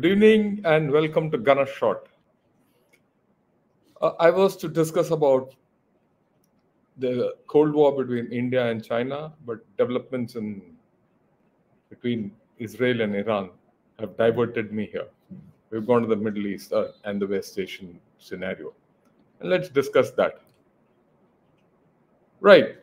Good evening and welcome to Gunner Shot. Uh, I was to discuss about the Cold War between India and China, but developments in between Israel and Iran have diverted me here. We've gone to the Middle East uh, and the West Asian scenario. And let's discuss that. Right.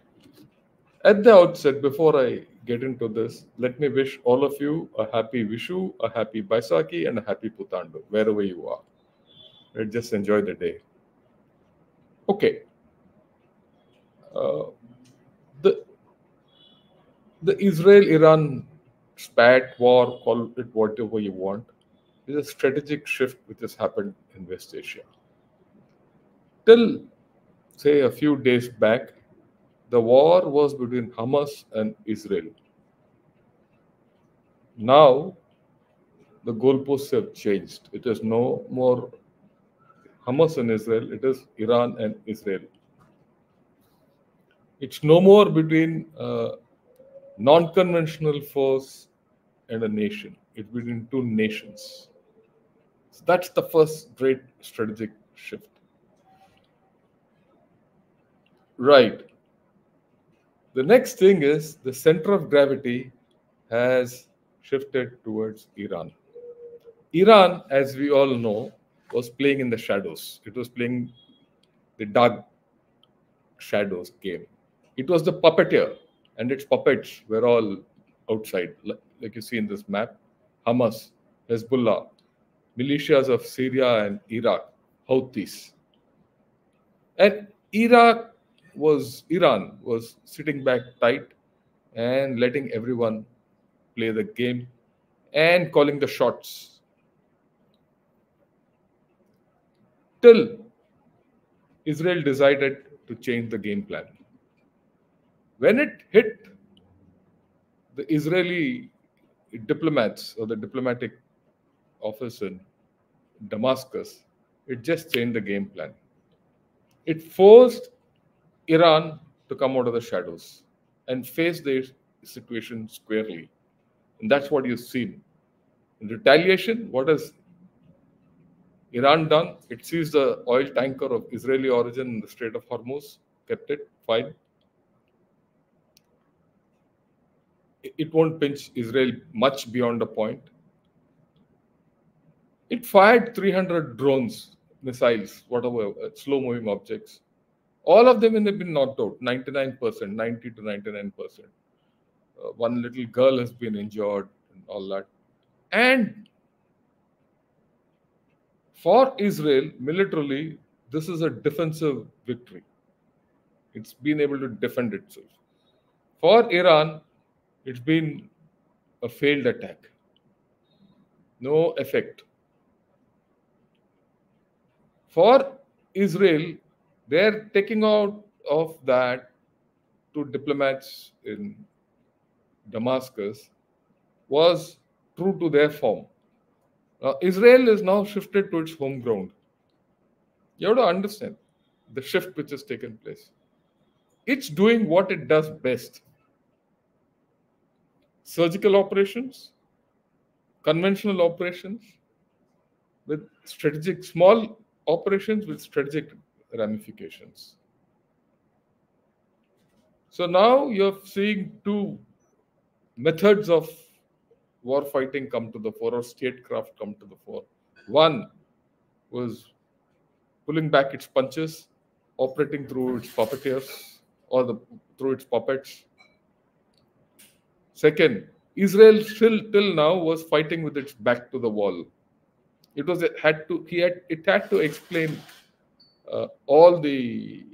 At the outset, before I get into this, let me wish all of you a happy Vishu, a happy Baisakhi, and a happy Puthandu, wherever you are. Right, just enjoy the day. Okay. Uh, the the Israel-Iran spat war, call it whatever you want, is a strategic shift which has happened in West Asia. Till say a few days back, the war was between Hamas and Israel. Now, the goalposts have changed. It is no more Hamas and Israel, it is Iran and Israel. It's no more between uh, a non conventional force and a nation, it's between two nations. So that's the first great strategic shift. Right. The next thing is the center of gravity has shifted towards Iran. Iran, as we all know, was playing in the shadows. It was playing the dark shadows game. It was the puppeteer, and its puppets were all outside, like you see in this map Hamas, Hezbollah, militias of Syria and Iraq, Houthis. And Iraq was Iran was sitting back tight and letting everyone play the game and calling the shots. Till Israel decided to change the game plan. When it hit the Israeli diplomats or the diplomatic office in Damascus, it just changed the game plan. It forced Iran to come out of the shadows and face their situation squarely. And that's what you've seen. In retaliation, what has Iran done? It seized the oil tanker of Israeli origin in the Strait of Hormuz, kept it, fine. It won't pinch Israel much beyond a point. It fired 300 drones, missiles, whatever, uh, slow moving objects all of them have been knocked out. 99% 90 to 99% uh, one little girl has been injured and all that. And for israel militarily this is a defensive victory. It's been able to defend itself. For iran it's been a failed attack. No effect. For israel they're taking out of that to diplomats in Damascus was true to their form. Now, Israel is now shifted to its home ground. You have to understand the shift which has taken place. It's doing what it does best surgical operations, conventional operations, with strategic, small operations with strategic ramifications. So now you're seeing two methods of war fighting come to the fore or statecraft come to the fore. One was pulling back its punches, operating through its puppeteers or the, through its puppets. Second, Israel still till now was fighting with its back to the wall. It was it had to he had it had to explain all the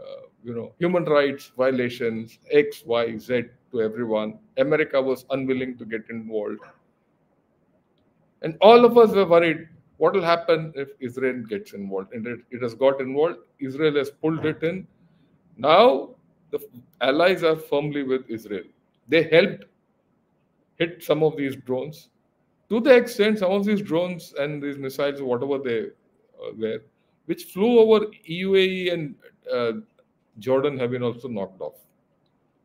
uh, you know human rights violations X, Y, Z to everyone. America was unwilling to get involved, and all of us were worried. What will happen if Israel gets involved? And it, it has got involved. Israel has pulled it in. Now the allies are firmly with Israel. They helped hit some of these drones to the extent some of these drones and these missiles, whatever they uh, were, which flew over UAE and uh, Jordan have been also knocked off.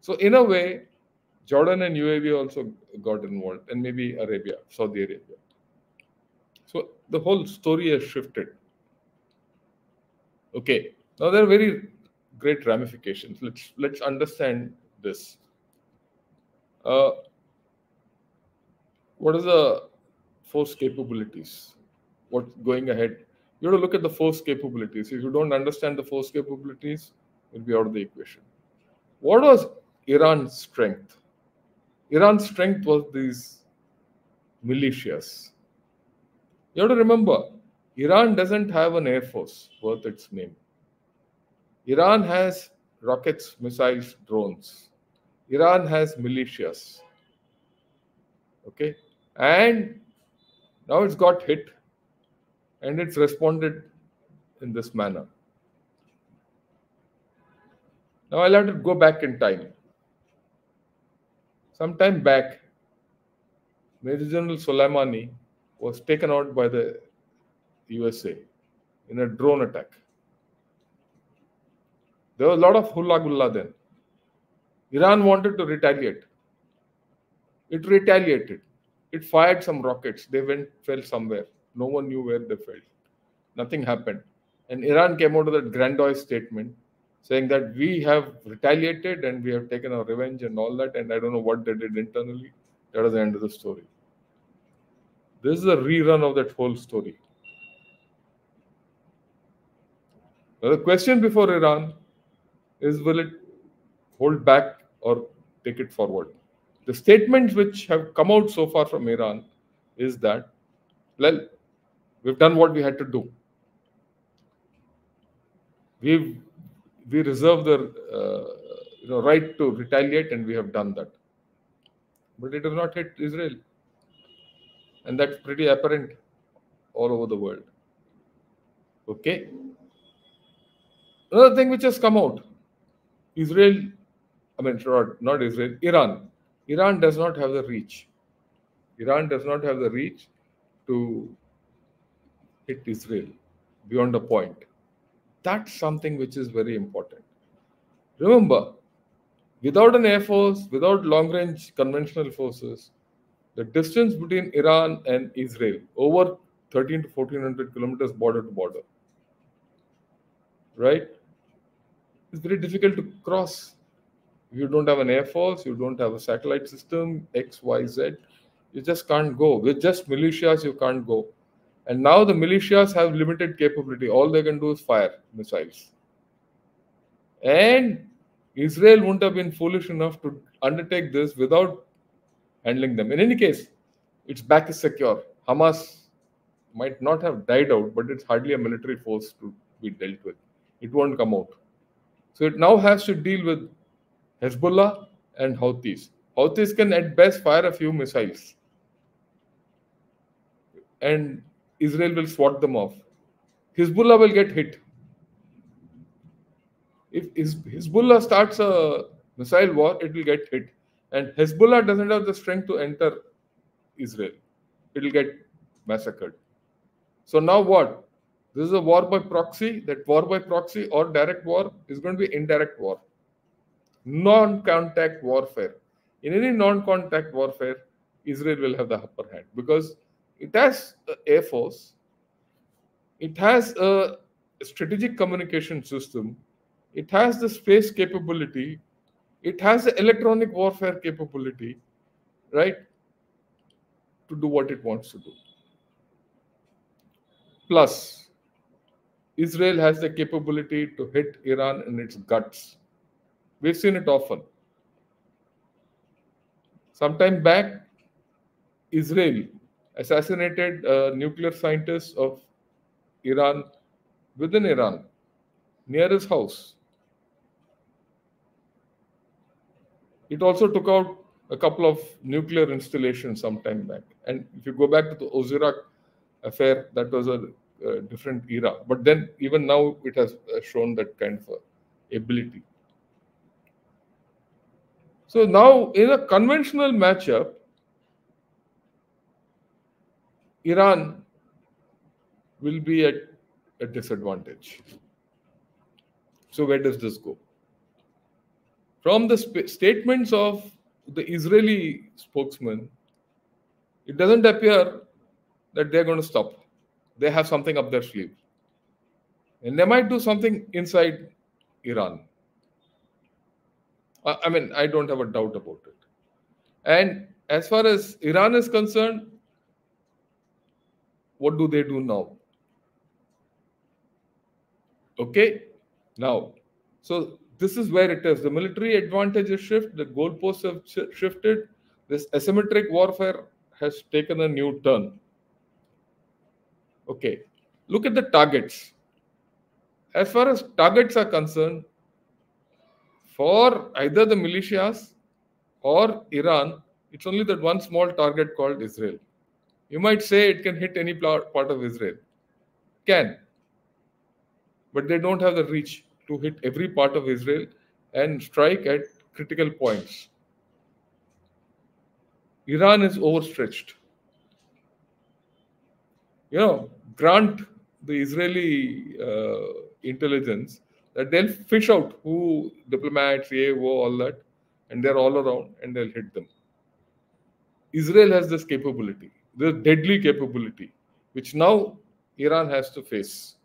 So in a way, Jordan and UAE also got involved, and maybe Arabia, Saudi Arabia. So the whole story has shifted. Okay, now there are very great ramifications. Let's let's understand this. Uh, what are the force capabilities? What's going ahead? You have to look at the force capabilities. If you don't understand the force capabilities, you'll be out of the equation. What was Iran's strength? Iran's strength was these militias. You have to remember, Iran doesn't have an air force worth its name. Iran has rockets, missiles, drones. Iran has militias. Okay? And now it's got hit and it's responded in this manner. Now I'll have to go back in time. Some time back, Major General Soleimani was taken out by the USA in a drone attack. There was a lot of hula gulla then. Iran wanted to retaliate. It retaliated. It fired some rockets. They went, fell somewhere. No one knew where they fell. Nothing happened. And Iran came out with a grandiose statement saying that we have retaliated and we have taken our revenge and all that. And I don't know what they did internally. That was the end of the story. This is a rerun of that whole story. Now, the question before Iran is will it hold back or take it forward? The statements which have come out so far from Iran is that, well, we've done what we had to do. We've we reserve the uh, you know, right to retaliate, and we have done that. But it has not hit Israel, and that's pretty apparent all over the world. Okay. Another thing which has come out Israel, I mean, not, not Israel, Iran. Iran does not have the reach. Iran does not have the reach to hit Israel beyond a point. That's something which is very important. Remember, without an air force, without long range conventional forces, the distance between Iran and Israel over 13 to 1400 kilometers border to border, right? It's very difficult to cross. You don't have an air force, you don't have a satellite system, X, Y, Z. You just can't go. With just militias, you can't go. And now the militias have limited capability. All they can do is fire missiles. And Israel wouldn't have been foolish enough to undertake this without handling them. In any case, its back is secure. Hamas might not have died out, but it's hardly a military force to be dealt with. It won't come out. So it now has to deal with Hezbollah and Houthis. Houthis can at best fire a few missiles. And Israel will swat them off. Hezbollah will get hit. If Hezbollah starts a missile war, it will get hit. And Hezbollah doesn't have the strength to enter Israel. It will get massacred. So now what? This is a war by proxy. That war by proxy or direct war is going to be indirect war. Non contact warfare. In any non contact warfare, Israel will have the upper hand because it has air force, it has a strategic communication system, it has the space capability, it has the electronic warfare capability, right, to do what it wants to do. Plus, Israel has the capability to hit Iran in its guts. We've seen it often. Sometime back, Israel assassinated a nuclear scientist of Iran within Iran, near his house. It also took out a couple of nuclear installations some time back. And if you go back to the Osirak affair, that was a, a different era. But then, even now, it has uh, shown that kind of ability. So now, in a conventional matchup, Iran will be at a disadvantage. So, where does this go? From the statements of the Israeli spokesman, it doesn't appear that they're going to stop. they have something up their sleeve. And they might do something inside Iran. I mean, I don't have a doubt about it. And as far as Iran is concerned, what do they do now? Okay, now, so this is where it is. The military advantages shift, the goalposts have sh- shifted, this asymmetric warfare has taken a new turn. Okay, look at the targets. As far as targets are concerned, for either the militias or Iran, it's only that one small target called Israel. You might say it can hit any part of Israel. Can. But they don't have the reach to hit every part of Israel and strike at critical points. Iran is overstretched. You know, grant the Israeli uh, intelligence that they'll fish out who diplomats, AO, all that, and they're all around and they'll hit them. Israel has this capability, this deadly capability, which now Iran has to face.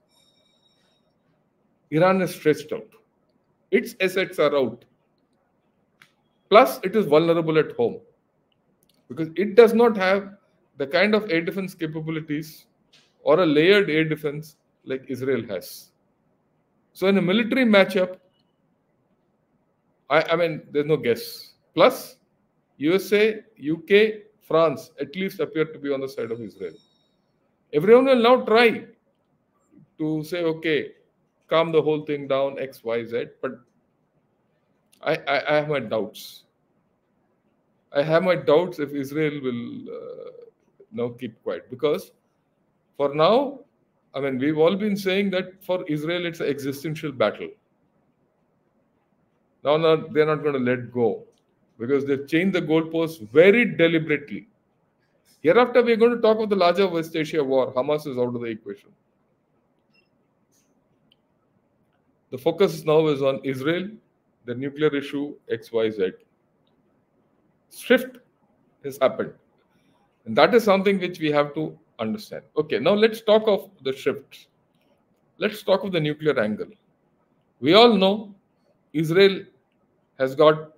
Iran is stressed out. Its assets are out. Plus, it is vulnerable at home because it does not have the kind of air defense capabilities or a layered air defense like Israel has. So, in a military matchup, I, I mean, there's no guess. Plus, USA, UK, France at least appear to be on the side of Israel. Everyone will now try to say, okay, calm the whole thing down, X, Y, Z. But I, I, I have my doubts. I have my doubts if Israel will uh, now keep quiet because for now, I mean, we've all been saying that for Israel it's an existential battle. Now, now they're not going to let go because they've changed the goalposts very deliberately. Hereafter, we're going to talk of the larger West Asia war. Hamas is out of the equation. The focus now is on Israel, the nuclear issue, XYZ. Shift has happened. And that is something which we have to understand. Okay, now let's talk of the shifts. Let's talk of the nuclear angle. We all know Israel has got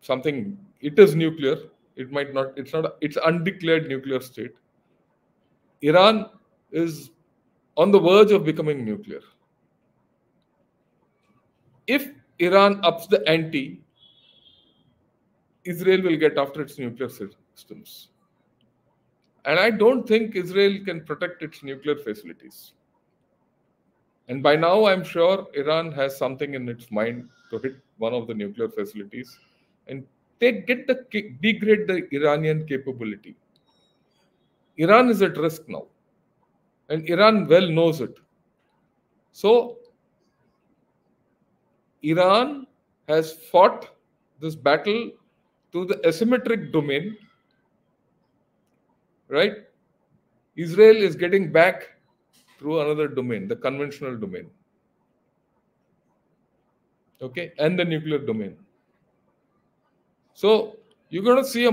something, it is nuclear. It might not, it's not, it's undeclared nuclear state. Iran is on the verge of becoming nuclear. If Iran ups the ante, Israel will get after its nuclear systems. And I don't think Israel can protect its nuclear facilities. And by now, I'm sure Iran has something in its mind to hit one of the nuclear facilities and they get the degrade the Iranian capability. Iran is at risk now, and Iran well knows it. So, Iran has fought this battle to the asymmetric domain right? Israel is getting back through another domain, the conventional domain. Okay, and the nuclear domain. So you're going to see a,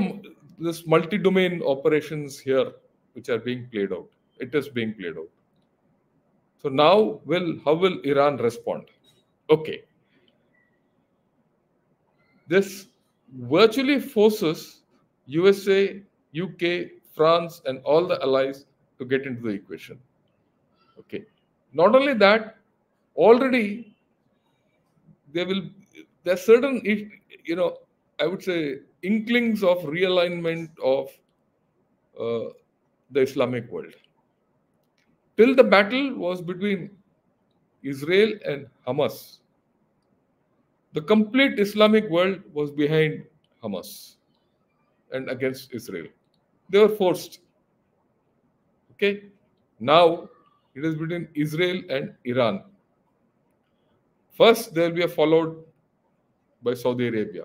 this multi-domain operations here, which are being played out. It is being played out. So now, will how will Iran respond? Okay, this virtually forces USA, UK, France, and all the allies to get into the equation. Okay. Not only that, already there will there are certain you know I would say inklings of realignment of uh, the Islamic world. Till the battle was between Israel and Hamas. The complete Islamic world was behind Hamas and against Israel. They were forced. Okay. Now it is between Israel and Iran. First, there will be a followed by Saudi Arabia.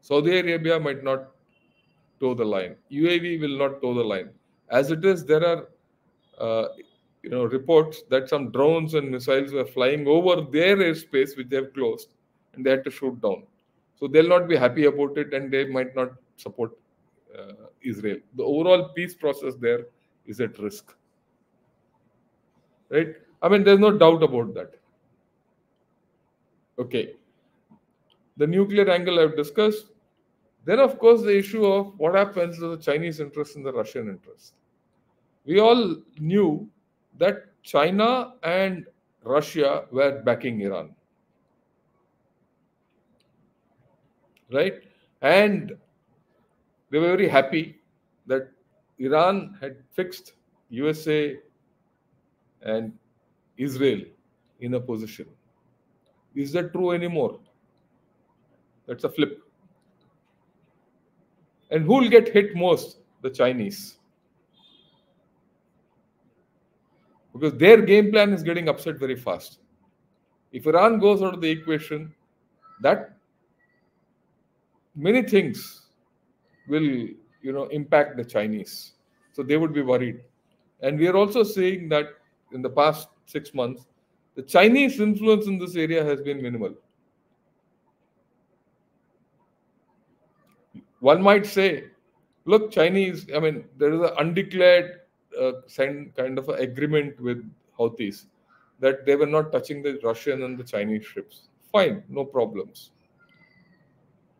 Saudi Arabia might not toe the line. UAE will not toe the line. As it is, there are uh, you know reports that some drones and missiles were flying over their airspace, which they have closed, and they had to shoot down. So they'll not be happy about it, and they might not support uh, Israel. The overall peace process there is at risk. right? I mean, there's no doubt about that. Okay. The nuclear angle I've discussed. Then, of course, the issue of what happens to the Chinese interest and the Russian interest. We all knew that China and Russia were backing Iran. Right? And they were very happy that Iran had fixed USA and Israel in a position. Is that true anymore? That's a flip. And who will get hit most? The Chinese. Because their game plan is getting upset very fast. If Iran goes out of the equation, that many things will you know impact the Chinese. So they would be worried. And we are also seeing that in the past six months, the Chinese influence in this area has been minimal. One might say, look, Chinese, I mean, there is an undeclared uh, kind of agreement with Houthis that they were not touching the Russian and the Chinese ships. Fine, no problems.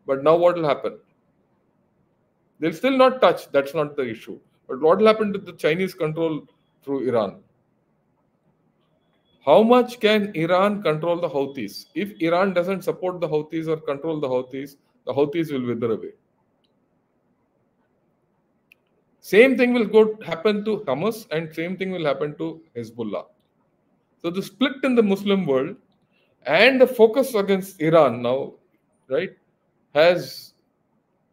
But now what will happen? They'll still not touch, that's not the issue. But what will happen to the Chinese control through Iran? How much can Iran control the Houthis? If Iran doesn't support the Houthis or control the Houthis, the Houthis will wither away. Same thing will go happen to Hamas and same thing will happen to Hezbollah. So the split in the Muslim world and the focus against Iran now, right, has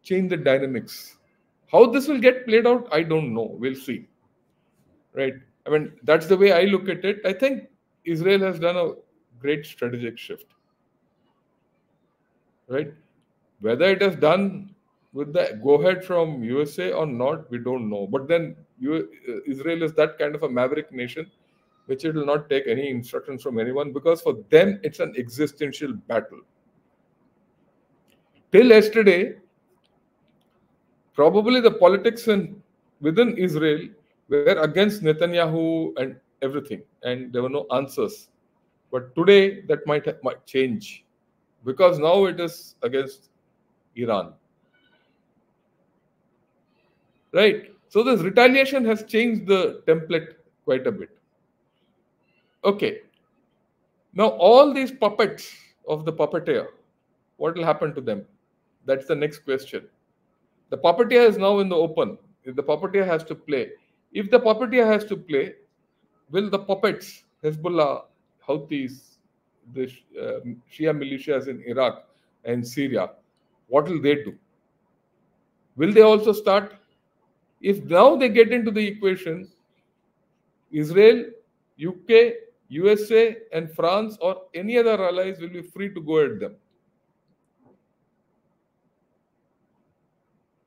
changed the dynamics. How this will get played out, I don't know. We'll see. Right. I mean, that's the way I look at it. I think Israel has done a great strategic shift. Right? Whether it has done with the go ahead from USA or not, we don't know. But then you, uh, Israel is that kind of a maverick nation, which it will not take any instructions from anyone because for them it's an existential battle. Till yesterday, probably the politics in, within Israel were against Netanyahu and everything, and there were no answers. But today that might might change because now it is against Iran. Right. So this retaliation has changed the template quite a bit. Okay. Now all these puppets of the puppeteer, what will happen to them? That's the next question. The puppeteer is now in the open. If the puppeteer has to play, if the puppeteer has to play, will the puppets, Hezbollah, Houthis, the uh, Shia militias in Iraq and Syria, what will they do? Will they also start? If now they get into the equation, Israel, UK, USA, and France or any other allies will be free to go at them.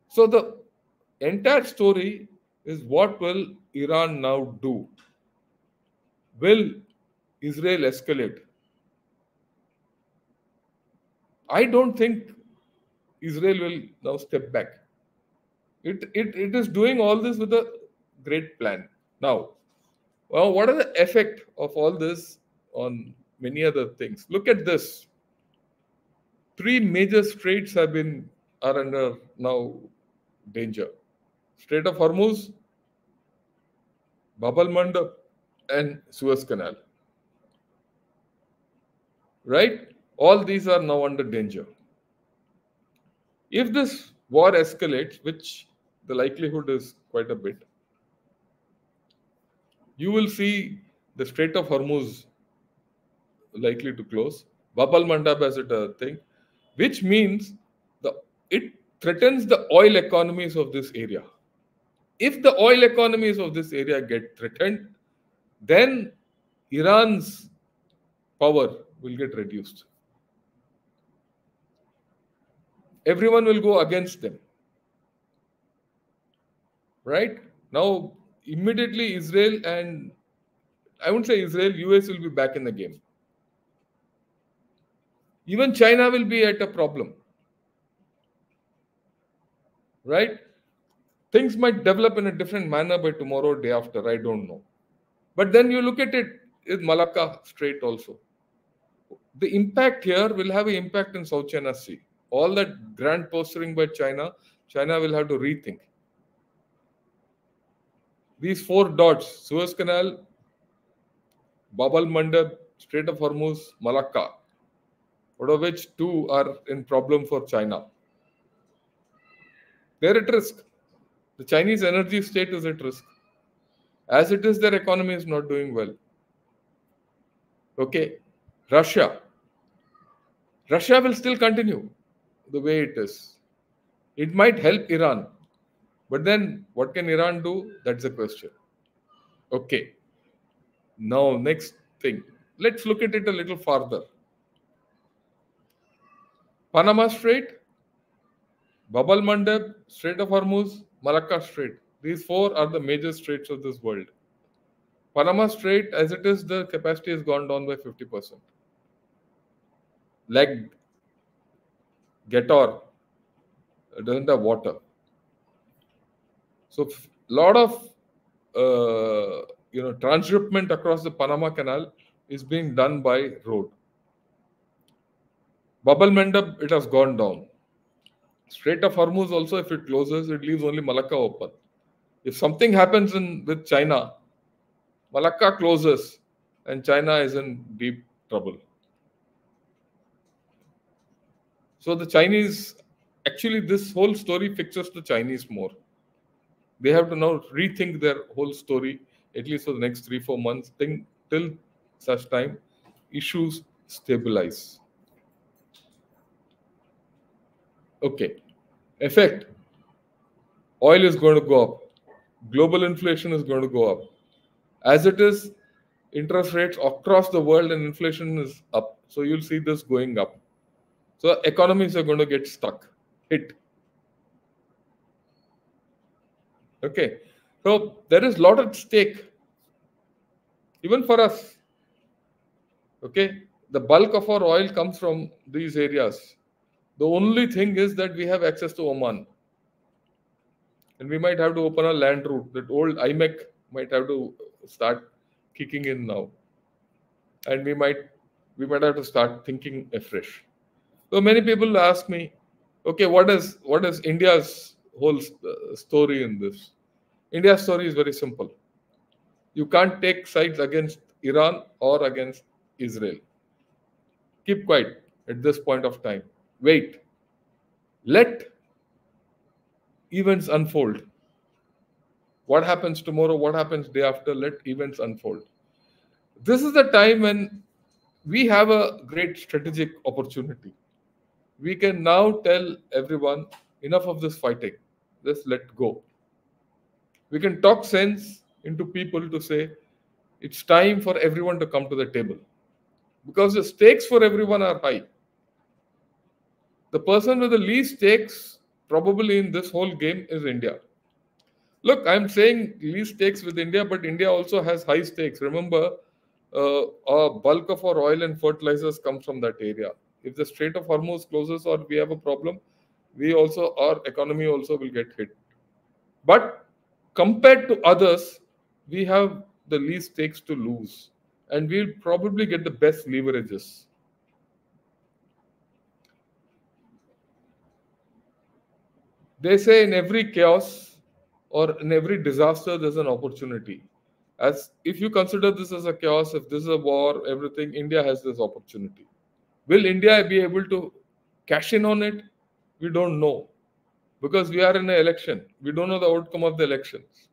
So the entire story is what will Iran now do? Will Israel escalate? I don't think Israel will now step back. It, it, it is doing all this with a great plan. Now, well, what are the effect of all this on many other things? Look at this. Three major straits have been are under now danger. Strait of Hormuz, Bab al Mandab, and Suez Canal. Right? All these are now under danger. If this war escalates, which the likelihood is quite a bit, you will see the Strait of Hormuz likely to close. Bab al Mandab as it a thing, which means the it threatens the oil economies of this area. If the oil economies of this area get threatened, then Iran's power will get reduced. Everyone will go against them. Right? Now, immediately Israel and I wouldn't say Israel, US will be back in the game. Even China will be at a problem right? Things might develop in a different manner by tomorrow, day after, I don't know. But then you look at it, is Malacca Strait also. The impact here will have an impact in South China Sea. All that grand posturing by China, China will have to rethink. These four dots, Suez Canal, Bab al Mandab, Strait of Hormuz, Malacca, out of which two are in problem for China. They're at risk. The Chinese energy state is at risk. As it is, their economy is not doing well. Okay, Russia. Russia will still continue the way it is. It might help Iran, but then what can Iran do? That's the question. Okay. Now, next thing. Let's look at it a little farther. Panama Strait, Bab al Mandab, Strait of Hormuz, Malacca Strait. These four are the major straits of this world. Panama Strait, as it is, the capacity has gone down by 50%. Lake Gatun doesn't have water. So, a lot of uh, you know transshipment across the Panama Canal is being done by road. Bab al Mandab, it has gone down. Strait of Hormuz also, if it closes, it leaves only Malacca open. If something happens in with China, Malacca closes and China is in deep trouble. So the Chinese, actually, this whole story fixes the Chinese more. They have to now rethink their whole story, at least for the next three, four months, think, till such time issues stabilize. Okay. Effect. Oil is going to go up. Global inflation is going to go up. As it is, interest rates across the world and inflation is up. So you'll see this going up. So economies are going to get stuck, hit. Okay. So there is a lot at stake, even for us. Okay. The bulk of our oil comes from these areas. The only thing is that we have access to Oman. And we might have to open a land route. That old IMEC might have to start kicking in now. And we might we might have to start thinking afresh. So many people ask me, okay, what is what is India's whole uh, story in this? India's story is very simple. You can't take sides against Iran or against Israel. Keep quiet at this point of time wait, let events unfold. What happens tomorrow? What happens day after? Let events unfold. This is the time when we have a great strategic opportunity. We can now tell everyone enough of this fighting. Just let go. We can talk sense into people to say it's time for everyone to come to the table because the stakes for everyone are high the person with the least stakes probably in this whole game is India. Look, I'm saying least stakes with India, but India also has high stakes. Remember, uh, a bulk of our oil and fertilizers comes from that area. If the Strait of Hormuz closes or we have a problem, we also our economy also will get hit. But compared to others, we have the least stakes to lose, and we'll probably get the best leverages. They say in every chaos or in every disaster, there's an opportunity. As if you consider this as a chaos, if this is a war, everything, India has this opportunity. Will India be able to cash in on it? We don't know. Because we are in an election. We don't know the outcome of the elections.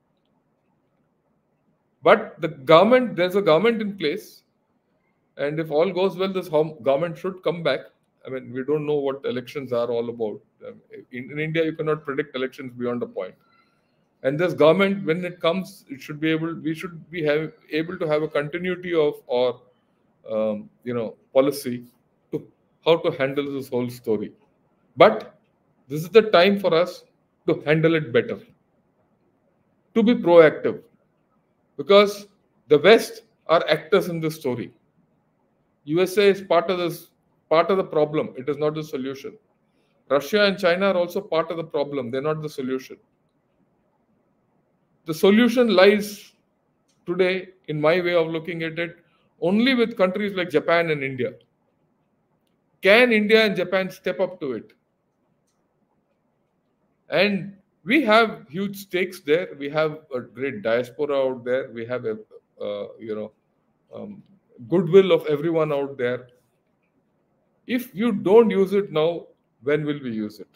But the government, there's a government in place. And if all goes well, this government should come back I mean, we don't know what elections are all about. Um, in, in, India, you cannot predict elections beyond a point. And this government, when it comes, it should be able. We should be have, able to have a continuity of our, um, you know, policy to how to handle this whole story. But this is the time for us to handle it better, to be proactive, because the West are actors in this story. USA is part of this part of the problem. It is not the solution. Russia and China are also part of the problem. They're not the solution. The solution lies today, in my way of looking at it, only with countries like Japan and India. Can India and Japan step up to it? And we have huge stakes there. We have a great diaspora out there. We have a, uh, you know, um, goodwill of everyone out there. If you don't use it now, when will we use it?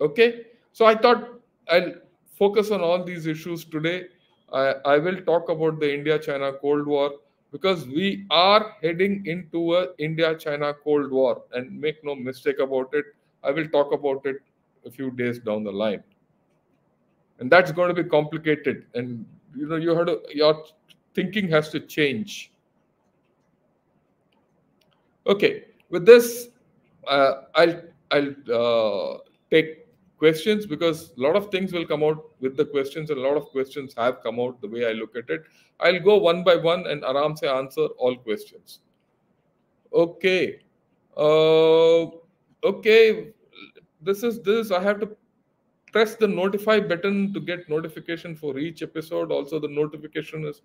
Okay, so I thought I'll focus on all these issues today. I, I will talk about the India China Cold War because we are heading into a India China Cold War and make no mistake about it. I will talk about it a few days down the line. And that's going to be complicated. And you know, you have to, your thinking has to change. Okay, with this, uh, I'll I'll uh, take questions because a lot of things will come out with the questions and a lot of questions have come out the way i look at it. I'll go one by one and aram se answer all questions. Okay. Uh, okay. This is this i have to press the notify button to get notification for each episode. Also the notification is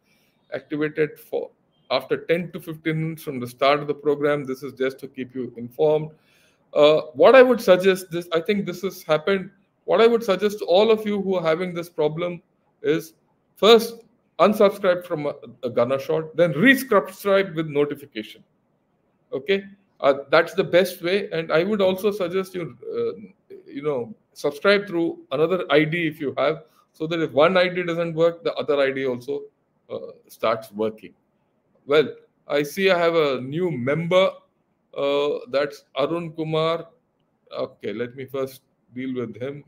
activated for after 10 to 15 minutes from the start of the program. This is just to keep you informed uh, what I would suggest this, I think this has happened. What I would suggest to all of you who are having this problem is first unsubscribe from a, a gunner shot, then resubscribe with notification. Okay, uh, that's the best way. And I would also suggest you, uh, you know, subscribe through another ID if you have, so that if one ID doesn't work, the other ID also uh, starts working. Well, I see I have a new member uh, that's Arun Kumar. Okay, let me first deal with him.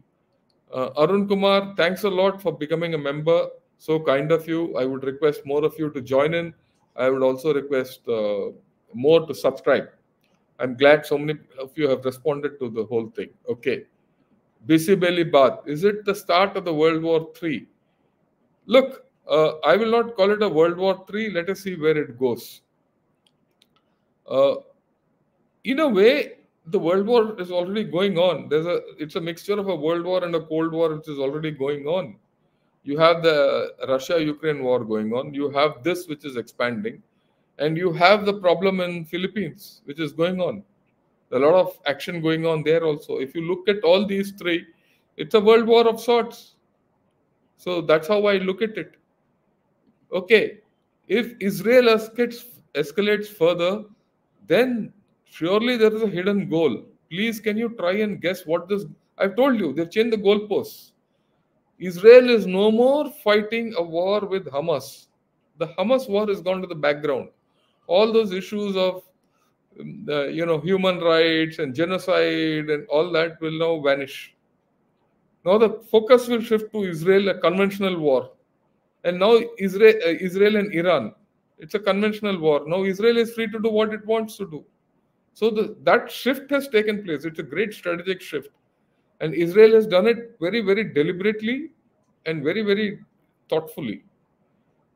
Uh, Arun Kumar, thanks a lot for becoming a member. So kind of you. I would request more of you to join in. I would also request uh, more to subscribe. I'm glad so many of you have responded to the whole thing. Okay. Bisi Belly Bath. Is it the start of the World War III? Look, uh, I will not call it a World War III. Let us see where it goes. Uh, in a way, the World War is already going on. There's a it's a mixture of a World War and a Cold War, which is already going on. You have the Russia-Ukraine war going on. You have this, which is expanding, and you have the problem in Philippines, which is going on. A lot of action going on there also. If you look at all these three, it's a world war of sorts. So that's how I look at it. Okay, if Israel escalates, escalates further, then surely there is a hidden goal. Please, can you try and guess what this? I've told you, they've changed the goalposts. Israel is no more fighting a war with Hamas. The Hamas war has gone to the background. All those issues of um, the, you know human rights and genocide and all that will now vanish. Now the focus will shift to Israel, a conventional war, and now Israel, uh, Israel and Iran. It's a conventional war. Now Israel is free to do what it wants to do. So the, that shift has taken place. It's a great strategic shift. And Israel has done it very, very deliberately and very, very thoughtfully.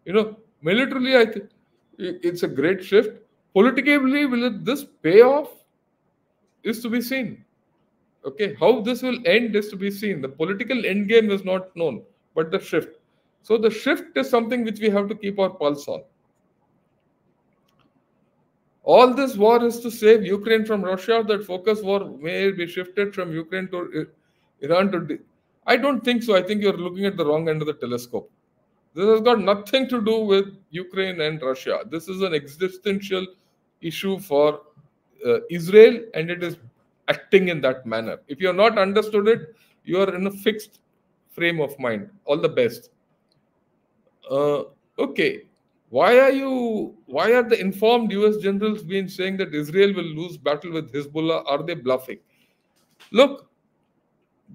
You know, militarily, I think it's a great shift. Politically, will it, this pay off? Is to be seen. Okay, how this will end is to be seen. The political end game is not known, but the shift. So the shift is something which we have to keep our pulse on. All this war is to save Ukraine from Russia. That focus war may be shifted from Ukraine to Iran to. I don't think so. I think you're looking at the wrong end of the telescope. This has got nothing to do with Ukraine and Russia. This is an existential issue for uh, Israel, and it is acting in that manner. If you have not understood it, you are in a fixed frame of mind. All the best. Uh, okay, why are you why are the informed us generals been saying that israel will lose battle with hezbollah? Are they bluffing? Look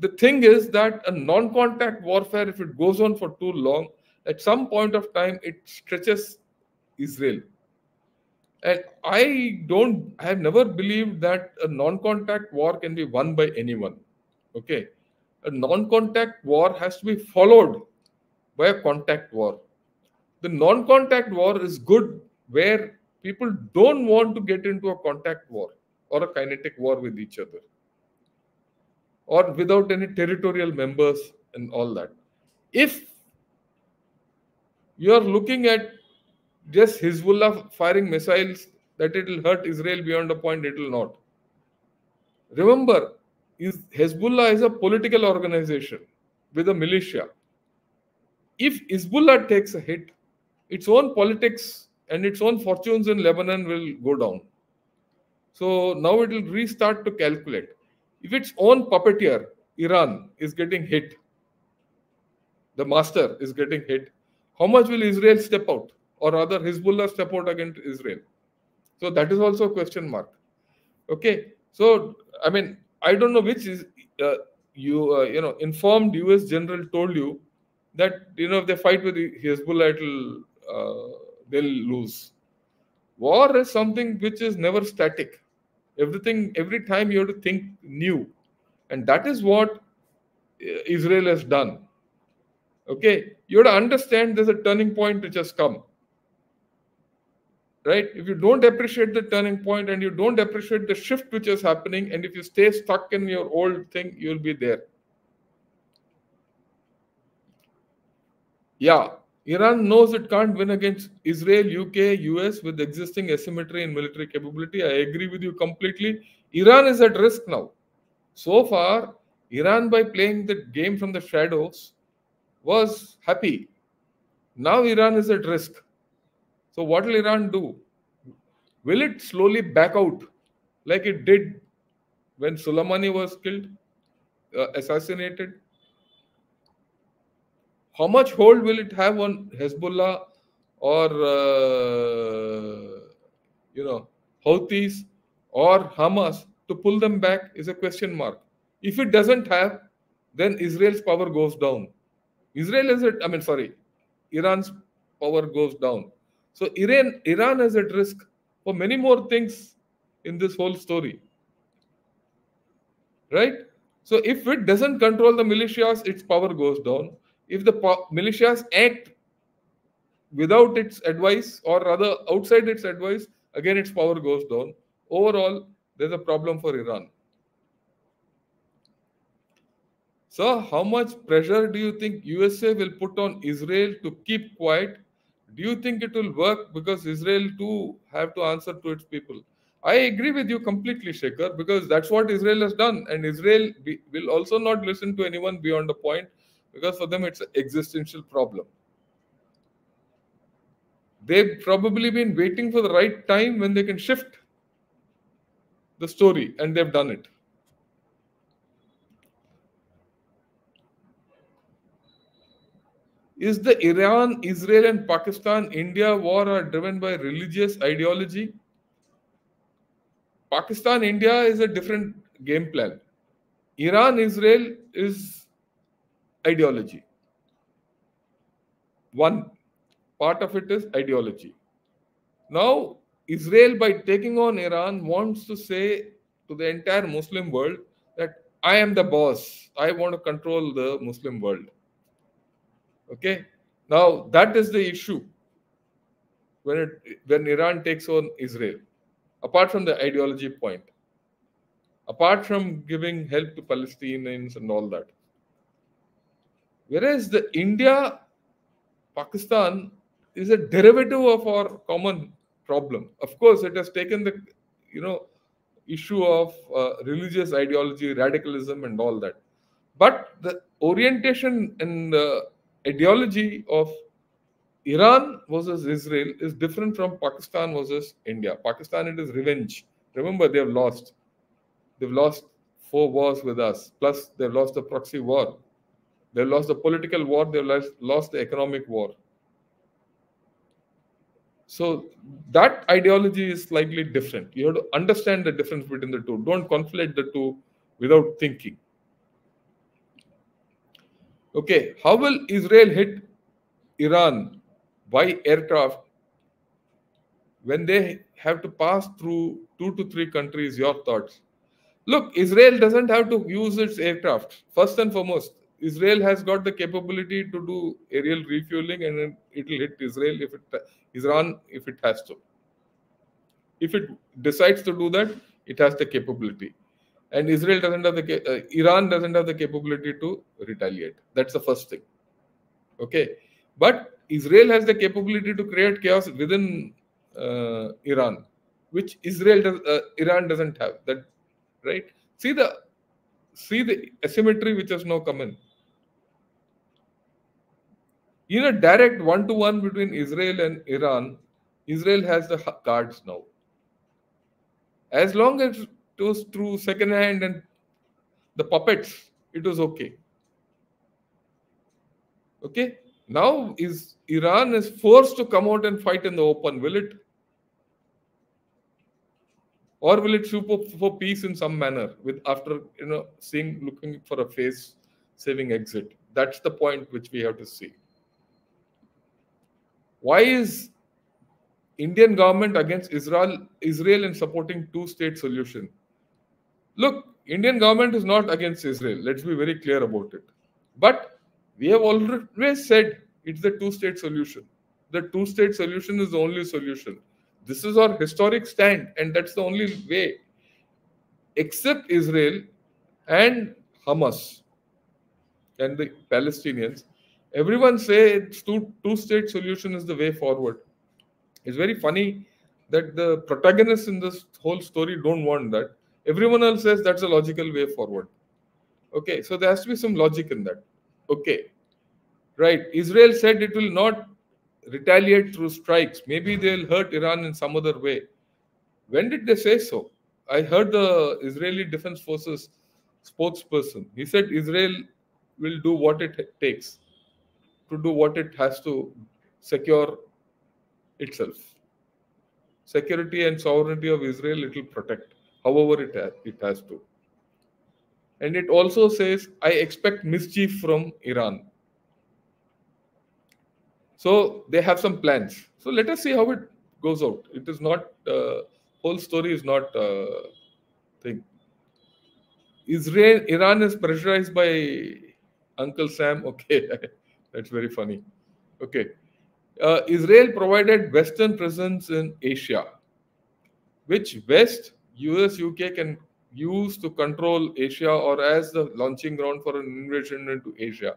the thing is that a non-contact warfare if it goes on for too long at some point of time it stretches israel. And i don't i have never believed that a non-contact war can be won by anyone okay? A non-contact war has to be followed by a contact war the non-contact war is good where people don't want to get into a contact war or a kinetic war with each other or without any territorial members and all that if you are looking at just Hezbollah firing missiles that it will hurt Israel beyond a point, it will not. Remember, is Hezbollah is a political organization with a militia. If Hezbollah takes a hit, its own politics and its own fortunes in Lebanon will go down. So now it will restart to calculate. If its own puppeteer, Iran, is getting hit, the master is getting hit, how much will Israel step out? Or rather, Hezbollah step out against Israel? So that is also a question mark. Okay. So, I mean, I don't know which is uh, you, uh, you know, informed US general told you that, you know, if they fight with Hezbollah, it'll, they'll lose. War is something which is never static. Everything, every time you have to think new. And that is what uh, Israel has done. Okay, you have to understand there's a turning point which has come. Right? If you don't appreciate the turning point and you don't appreciate the shift which is happening, and if you stay stuck in your old thing, you'll be there. Yeah, Iran knows it can't win against Israel, UK, US with existing asymmetry in military capability. I agree with you completely. Iran is at risk now. So far, Iran, by playing the game from the shadows, was happy. Now Iran is at risk. So, what will Iran do? Will it slowly back out like it did when Soleimani was killed, uh, assassinated? How much hold will it have on Hezbollah or, uh, you know, Houthis or Hamas to pull them back is a question mark. If it doesn't have, then Israel's power goes down. Israel is at, I mean, sorry, Iran's power goes down. So Iran, Iran is at risk for many more things in this whole story. Right? So if it doesn't control the militias, its power goes down. If the militias act without its advice or rather outside its advice, again its power goes down. Overall, there's a problem for Iran. So, how much pressure do you think USA will put on Israel to keep quiet? Do you think it will work because Israel too have to answer to its people? I agree with you completely, Shekhar, because that's what Israel has done, and Israel will also not listen to anyone beyond a point because for them it's an existential problem. They've probably been waiting for the right time when they can shift the story, and they've done it. Is the Iran, Israel, and Pakistan India war are driven by religious ideology? Pakistan India is a different game plan. Iran Israel is ideology. One part of it is ideology. Now, Israel, by taking on Iran, wants to say to the entire Muslim world that I am the boss. I want to control the Muslim world. Okay. Now that is the issue when it when Iran takes on Israel. Apart from the ideology point, apart from giving help to Palestinians and all that. Whereas the India, Pakistan is a derivative of our common problem. Of course, it has taken the you know issue of uh, religious ideology, radicalism, and all that. But the orientation and the ideology of Iran versus Israel is different from Pakistan versus India. Pakistan, it is revenge. Remember, they have lost. They've lost four wars with us. Plus, they've lost the proxy war. They've lost the political war. They've lost the economic war. So that ideology is slightly different. You have to understand the difference between the two. Don't conflate the two without thinking. Okay, how will Israel hit Iran by aircraft when they have to pass through two to three countries? Your thoughts? Look, Israel doesn't have to use its aircraft. First and foremost, Israel has got the capability to do aerial refueling, and it will hit Israel if it Iran if it has to. If it decides to do that, it has the capability and Israel doesn't have the uh, Iran doesn't have the capability to retaliate. That's the first thing. Okay, but Israel has the capability to create chaos within uh, Iran, which Israel does, uh, Iran doesn't have. That right? See the see the asymmetry which has now come in. In a direct one-to-one between Israel and Iran, Israel has the cards now. As long as it was through second hand and the puppets, it was okay. Okay. Now is Iran is forced to come out and fight in the open. Will it? Or will it sue for peace in some manner with after you know seeing looking for a face saving exit? That's the point which we have to see. Why is Indian government against Israel Israel in supporting two-state solution? Look, Indian government is not against Israel. Let's be very clear about it. But we have always said it's the two-state solution. The two-state solution is the only solution. This is our historic stand, and that's the only way. Except Israel and Hamas and the Palestinians, everyone say it's two two-state solution is the way forward. It's very funny that the protagonists in this whole story don't want that. Everyone else says that's a logical way forward. Okay, so there has to be some logic in that. Okay, right. Israel said it will not retaliate through strikes. Maybe they'll hurt Iran in some other way. When did they say so? I heard the Israeli Defense Forces spokesperson. He said Israel will do what it takes to do what it has to secure itself. Security and sovereignty of Israel it will protect, however it has, it has to. And it also says, I expect mischief from Iran. So they have some plans. So let us see how it goes out. It is not, uh, whole story is not uh, thing. Israel, Iran is pressurized by Uncle Sam. Okay, that's very funny. Okay. Uh, Israel provided Western presence in Asia, which West, US, UK can use to control Asia or as the launching ground for an invasion into Asia.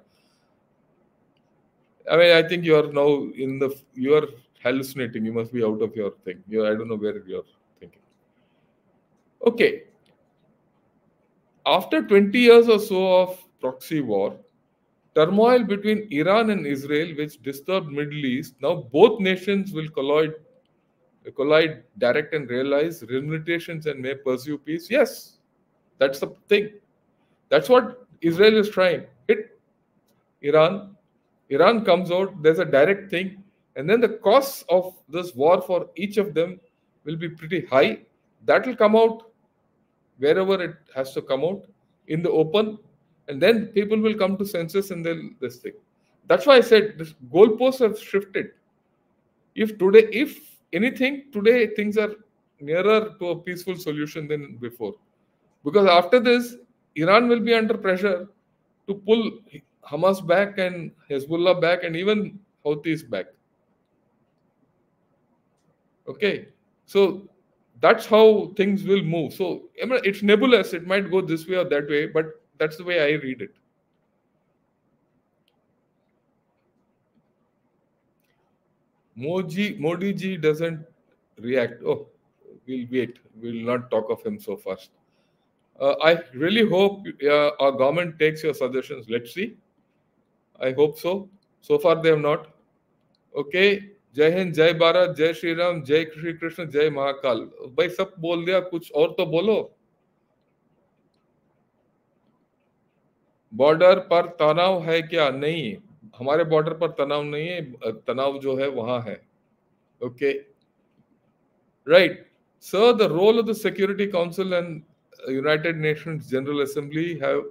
I mean, I think you are now in the you are hallucinating. You must be out of your thing. You, I don't know where you're thinking. Okay. After 20 years or so of proxy war, turmoil between Iran and Israel, which disturbed Middle East, now both nations will collide collide, direct and realize limitations and may pursue peace? Yes, that's the thing. That's what Israel is trying. Hit Iran. Iran comes out, there's a direct thing, and then the costs of this war for each of them will be pretty high. That will come out wherever it has to come out in the open, and then people will come to senses and they'll this thing. That's why I said this goalposts have shifted. If today, if anything today things are nearer to a peaceful solution than before. Because after this iran will be under pressure to pull hamas back and hezbollah back and even houthis back. Okay? So that's how things will move. So it's nebulous. It might go this way or that way but that's the way i read it Moji, Modi ji doesn't react. Oh, we'll wait. We'll not talk of him so fast. Uh, I really hope uh, our government takes your suggestions. Let's see. I hope so. So far, they have not. Okay. जय हिंद जय भारत जय श्री राम जय श्री कृष्ण जय महाकाल भाई सब बोल दिया कुछ और तो बोलो बॉर्डर पर तनाव है क्या? नहीं। हमारे बॉर्डर पर तनाव नहीं है तनाव जो है वहाँ है। Okay? Right. Sir the role of the security council and United Nations general assembly have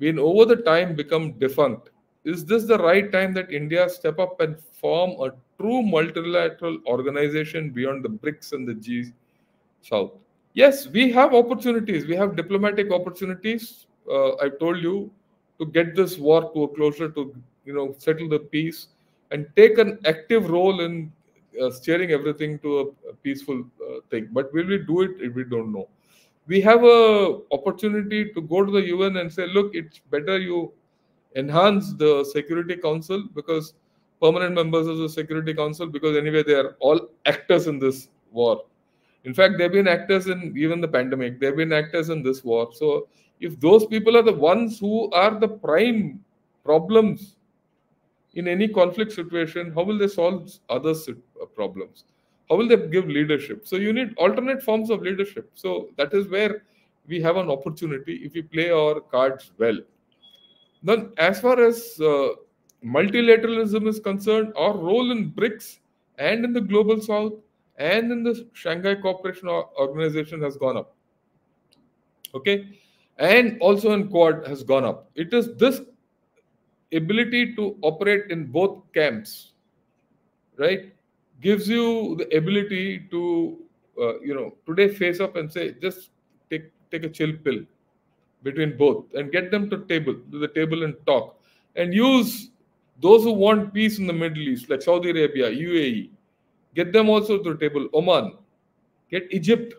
been over the time become defunct. Is this the right time that India step up and form a true multilateral organisation beyond the BRICS and the G south? yes we have opportunities we have diplomatic opportunities uh, i told you to get this war to a closure, to you know settle the peace, and take an active role in uh, steering everything to a, peaceful uh, thing. But will we do it if we don't know? We have a opportunity to go to the UN and say, look, it's better you enhance the Security Council because permanent members of the Security Council because anyway they are all actors in this war. In fact, they've been actors in even the pandemic. They've been actors in this war. So if those people are the ones who are the prime problems in any conflict situation, how will they solve other uh, problems? How will they give leadership? So you need alternate forms of leadership. So that is where we have an opportunity if we play our cards well. Then, as far as uh, multilateralism is concerned, our role in BRICS and in the global south and in the Shanghai Cooperation Organization has gone up. Okay, and also in Quad has gone up. It is this ability to operate in both camps, right, gives you the ability to, uh, you know, today face up and say, just take take a chill pill between both and get them to table to the table and talk and use those who want peace in the Middle East, like Saudi Arabia, UAE, get them also to the table. Oman, get Egypt.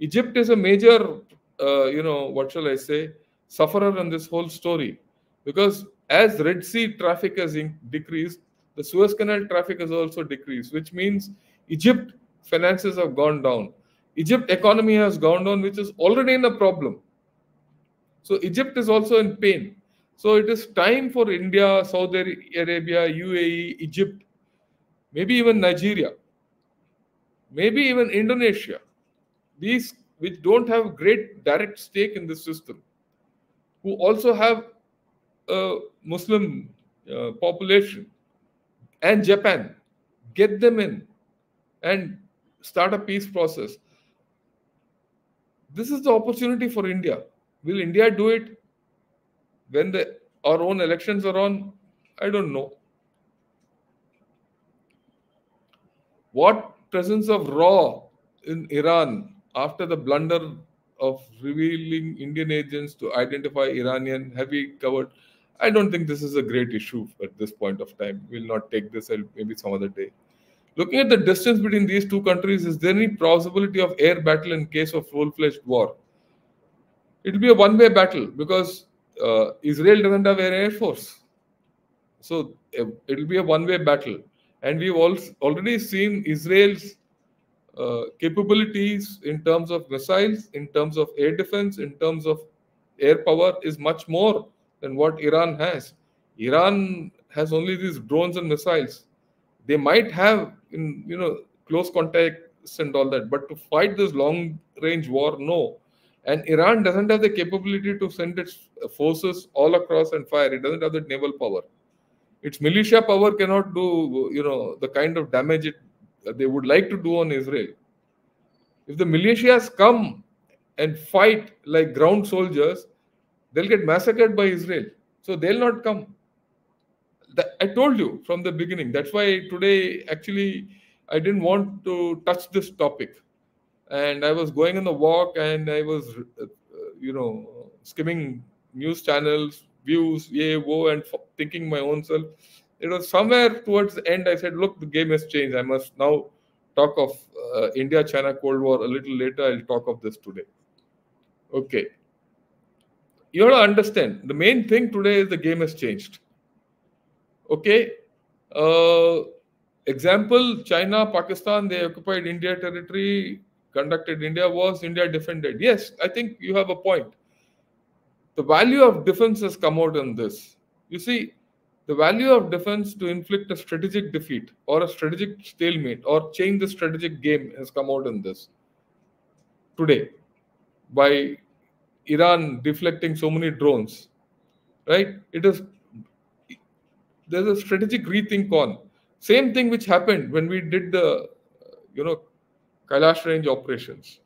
Egypt is a major, uh, you know, what shall I say, sufferer in this whole story because as Red Sea traffic has decreased, the Suez Canal traffic has also decreased, which means Egypt finances have gone down. Egypt economy has gone down, which is already in a problem. So Egypt is also in pain. So it is time for India, Saudi Arabia, UAE, Egypt, maybe even Nigeria, maybe even Indonesia, these which don't have great direct stake in the system, who also have a Muslim uh, population, and Japan, get them in and start a peace process. This is the opportunity for India. Will India do it? when the our own elections are on, I don't know. What presence of raw in Iran after the blunder of revealing Indian agents to identify Iranian heavy covered? I don't think this is a great issue at this point of time. We'll not take this maybe some other day. Looking at the distance between these two countries, is there any possibility of air battle in case of full-fledged war? It will be a one-way battle because uh, Israel doesn't have an air force. So uh, it'll be a one way battle. And we've also already seen Israel's Uh, capabilities in terms of missiles, in terms of air defense, in terms of air power is much more than what Iran has. Iran has only these drones and missiles. They might have in you know close contacts and all that, but to fight this long range war, no. And Iran doesn't have the capability to send its forces all across and fire. It doesn't have the naval power. Its militia power cannot do, you know, the kind of damage it they would like to do on Israel. If the militias come and fight like ground soldiers, they'll get massacred by Israel. So they'll not come. I told you from the beginning. That's why today, actually, I didn't want to touch this topic and I was going on the walk and I was, uh, you know, skimming news channels, views, yeah, wo, and thinking my own self. It was somewhere towards the end. I said, "Look, the game has changed. I must now talk of uh, India-China Cold War a little later. I'll talk of this today." Okay. You have to understand the main thing today is the game has changed. Okay. Uh, example: China, Pakistan, they occupied India territory conducted India was India defended. Yes, I think you have a point. The value of defense has come out in this. You see, the value of defense to inflict a strategic defeat or a strategic stalemate or change the strategic game has come out in this today by Iran deflecting so many drones. Right? It is there's a strategic rethink on. Same thing which happened when we did the you know Kailash range operations.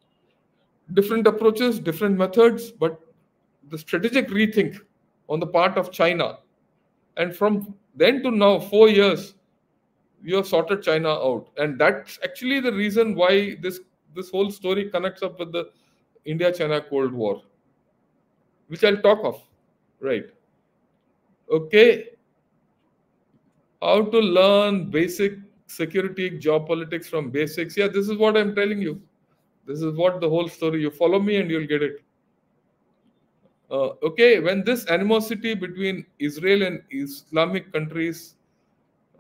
Different approaches, different methods, but the strategic rethink on the part of China. And from then to now, four years, we have sorted China out. And that's actually the reason why this, this whole story connects up with the India China Cold War, which I'll talk of. Right. Okay. How to learn basic security, geopolitics from basics. Yeah, this is what I'm telling you. This is what the whole story. You follow me and you'll get it. Uh, okay, when this animosity between Israel and Islamic countries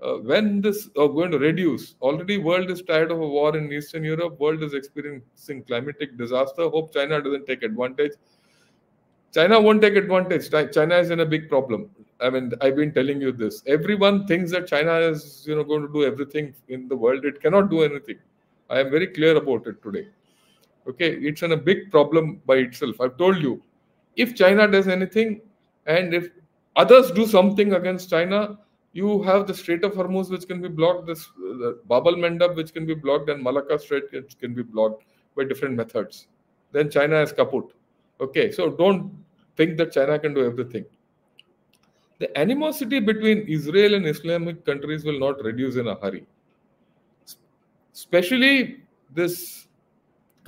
uh, when this are going to reduce already world is tired of a war in eastern europe world is experiencing climatic disaster. Hope china doesn't take advantage. China won't take advantage. China is in a big problem. I mean i've been telling you this. Everyone thinks that china is you know going to do everything in the world. It cannot do anything. I am very clear about it today. Okay it's in a big problem by itself. I've told you if china does anything and if others do something against china you have the Strait of Hormuz, which can be blocked, this uh, Bab el Mandab, which can be blocked, and Malacca Strait which can be blocked by different methods. Then China is kaput. Okay, so don't think that China can do everything. The animosity between Israel and Islamic countries will not reduce in a hurry. Especially this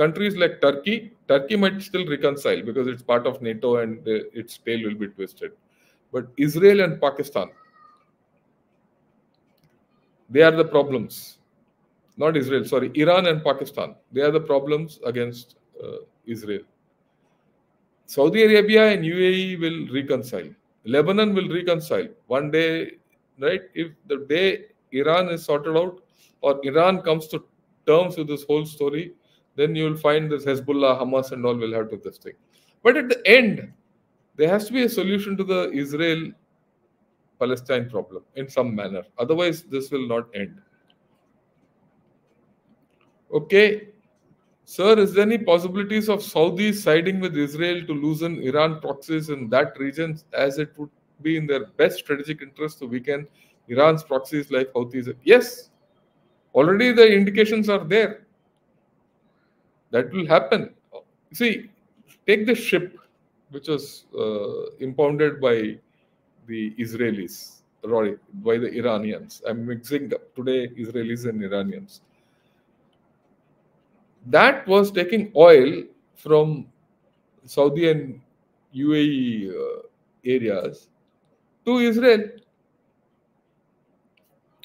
countries like Turkey. Turkey might still reconcile because it's part of NATO and the, its tail will be twisted. But Israel and Pakistan, they are the problems. Not Israel, sorry, Iran and Pakistan. They are the problems against uh, Israel. Saudi Arabia and UAE will reconcile. Lebanon will reconcile. One day, right? If the day Iran is sorted out or Iran comes to terms with this whole story, then you will find this Hezbollah, Hamas, and all will have to this thing. But at the end, there has to be a solution to the Israel Palestine problem in some manner. Otherwise, this will not end. Okay. Sir, is there any possibilities of Saudi siding with Israel to loosen Iran proxies in that region as it would be in their best strategic interest to weaken Iran's proxies like Houthis? Yes. Already the indications are there. That will happen. See, take the ship which was uh, impounded by the Israelis, by the Iranians. I'm mixing up today Israelis and Iranians. That was taking oil from Saudi and UAE uh, areas to Israel,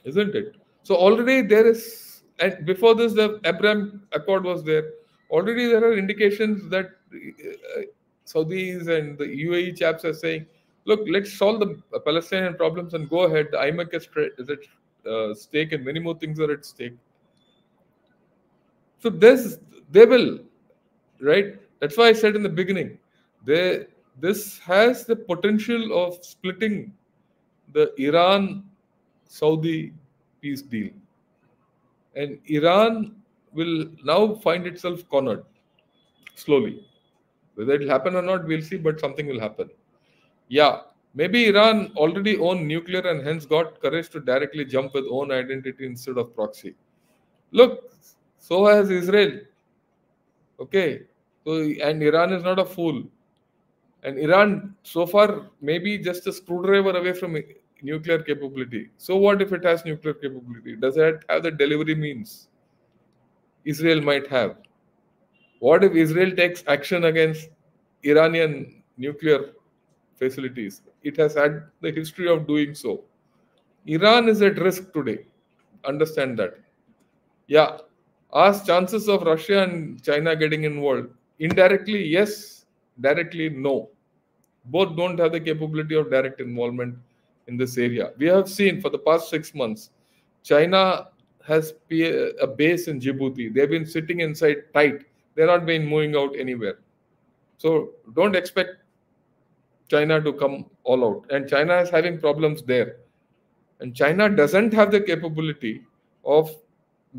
isn't it? So already there is, and before this, the Abraham Accord was there. Already there are indications that uh, Saudis and the UAE chaps are saying look, let's solve the Palestinian problems and go ahead. The IMEC is at uh, stake, and many more things are at stake. So this they will, right? That's why I said in the beginning, they this has the potential of splitting the Iran Saudi peace deal. And Iran will now find itself cornered slowly. Whether it will happen or not, we'll see, but something will happen. Yeah, maybe Iran already owned nuclear and hence got courage to directly jump with own identity instead of proxy. Look, so has Israel. Okay, so and Iran is not a fool. And Iran, so far, maybe just a screwdriver away from nuclear capability. So what if it has nuclear capability? Does it have the delivery means? Israel might have. What if Israel takes action against Iranian nuclear facilities. It has had the history of doing so. Iran is at risk today. Understand that. Yeah. Ask chances of Russia and China getting involved. Indirectly, yes. Directly, no. Both don't have the capability of direct involvement in this area. We have seen for the past six months, China has a base in Djibouti. They've been sitting inside tight. They're not been moving out anywhere. So don't expect China to come all out. And China is having problems there. And China doesn't have the capability of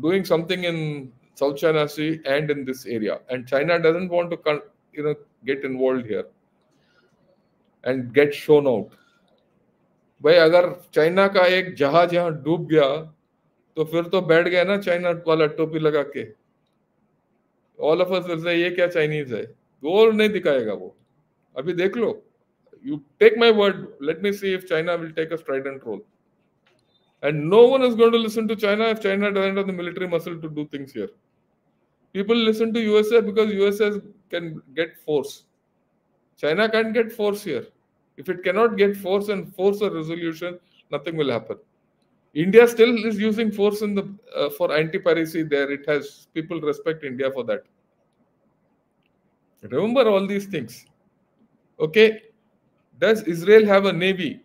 doing something in South China Sea and in this area. And China doesn't want to you know get involved here and get shown out. भाई अगर China का एक जहाज यहाँ डूब गया तो फिर तो बैठ गया ना चाइना वाला टोपी लगा के। ऑल ऑफ़ अस ये क्या चाइनीज़ है? वो नहीं दिखाएगा वो। अभी देख लो। You take my word let me see if China will take a strident role and no one is going to listen to China if China doesn't have the military muscle to do things here people listen to USA because USA can get force China can get force here if it can get force and force a resolution nothing will happen India still is using force in the uh, for anti-piracy there. It has people respect India for that. Remember all these things. Okay, does Israel have a navy?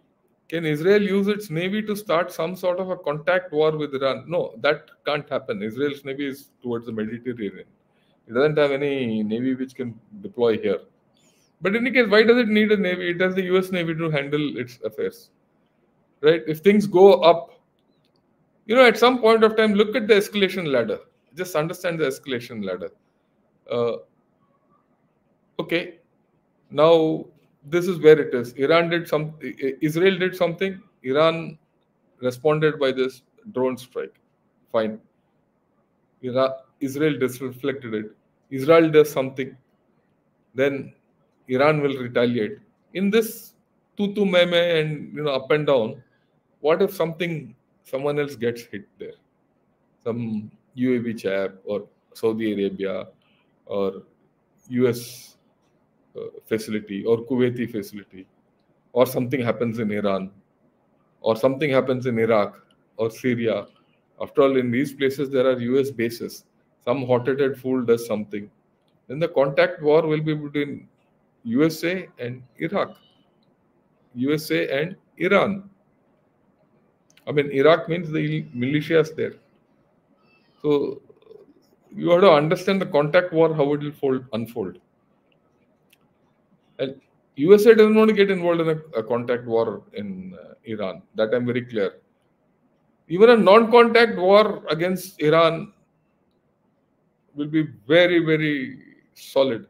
can Israel use its navy to start some sort of a contact war with Iran? No, that can't happen. Israel's navy is towards the Mediterranean. It doesn't have any navy which can deploy here. But in any case, why does it need a navy? It has the US Navy to handle its affairs. Right? If things go up, you know, at some point of time, look at the escalation ladder. Just understand the escalation ladder. Uh, okay, now this is where it is. Iran did some, Israel did something. Iran responded by this drone strike. Fine. Iran, Israel disreflected it. Israel does something. Then Iran will retaliate. In this tutu meme and you know up and down, what if something someone else gets hit there? Some UAE chap or Saudi Arabia or US uh, facility or Kuwaiti facility or something happens in Iran or something happens in Iraq or Syria. After all, in these places there are US bases. Some hot-headed fool does something. Then the contact war will be between USA and Iraq, USA and Iran. I mean, Iraq means the militias there. So you have to understand the contact war, how it will fold, unfold. And USA doesn't want to get involved in a, a contact war in uh, Iran. That I'm very clear. Even a non-contact war against Iran will be very, very solid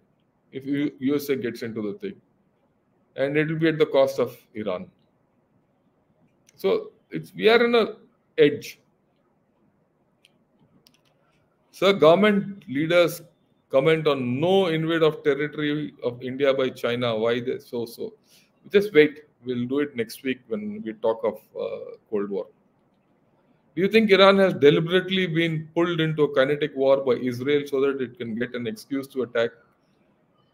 if USA gets into the thing. And it will be at the cost of Iran. So it's we are in a edge. So government leaders comment on no invade of territory of India by China. Why they so so? Just wait. We'll do it next week when we talk of uh, Cold War. Do you think Iran has deliberately been pulled into a kinetic war by Israel so that it can get an excuse to attack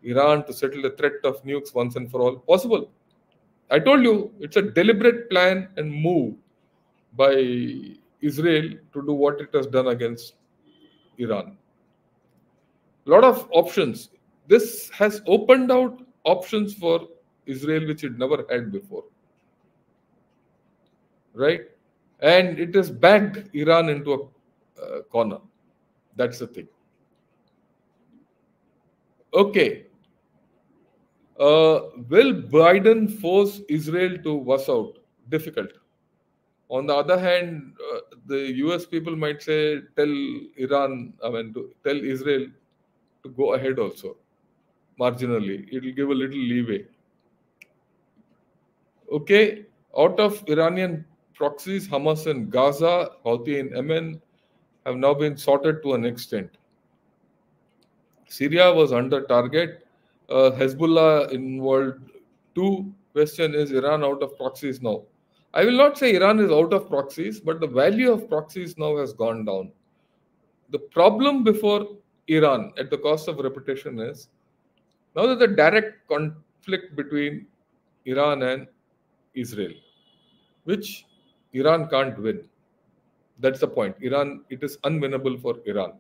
Iran to settle the threat of nukes once and for all? Possible. I told you it's a deliberate plan and move by Israel to do what it has done against Iran. A lot of options. This has opened out options for Israel which it never had before. Right? And it has backed Iran into a uh, corner. That's the thing. Okay. Uh, will Biden force Israel to wash out? Difficult. On the other hand, uh, the US people might say, tell Iran, I mean, to tell Israel to go ahead also, marginally. It will give a little leeway. Okay, out of Iranian proxies, Hamas in Gaza, Houthi in Yemen have now been sorted to an extent. Syria was under target. Uh, Hezbollah involved. Two question is Iran out of proxies now. I will not say Iran is out of proxies, but the value of proxies now has gone down. The problem before Iran at the cost of reputation is now that the direct conflict between Iran and Israel, which Iran can't win. That's the point. Iran, it is unwinnable for Iran.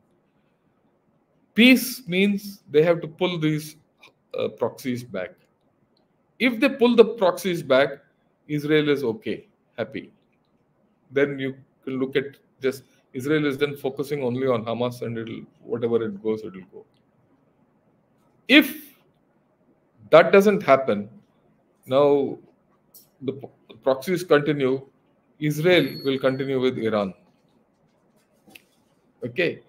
Peace means they have to pull these uh, proxies back. If they pull the proxies back, Israel is okay, happy. Then you can look at just Israel is then focusing only on Hamas and it'll whatever it goes, it'll go. If that doesn't happen, now the proxies continue, Israel will continue with Iran. Okay.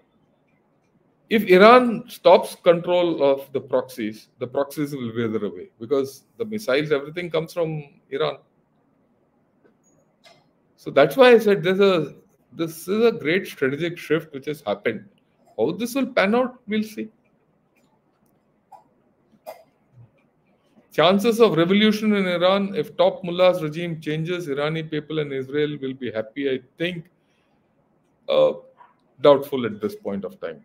If Iran stops control of the proxies, the proxies will wither away because the missiles, everything comes from Iran. So that's why I said there's a this is a great strategic shift which has happened. How this will pan out, we'll see. Chances of revolution in Iran, if top mullah's regime changes, Irani people and Israel will be happy. I think uh, doubtful at this point of time.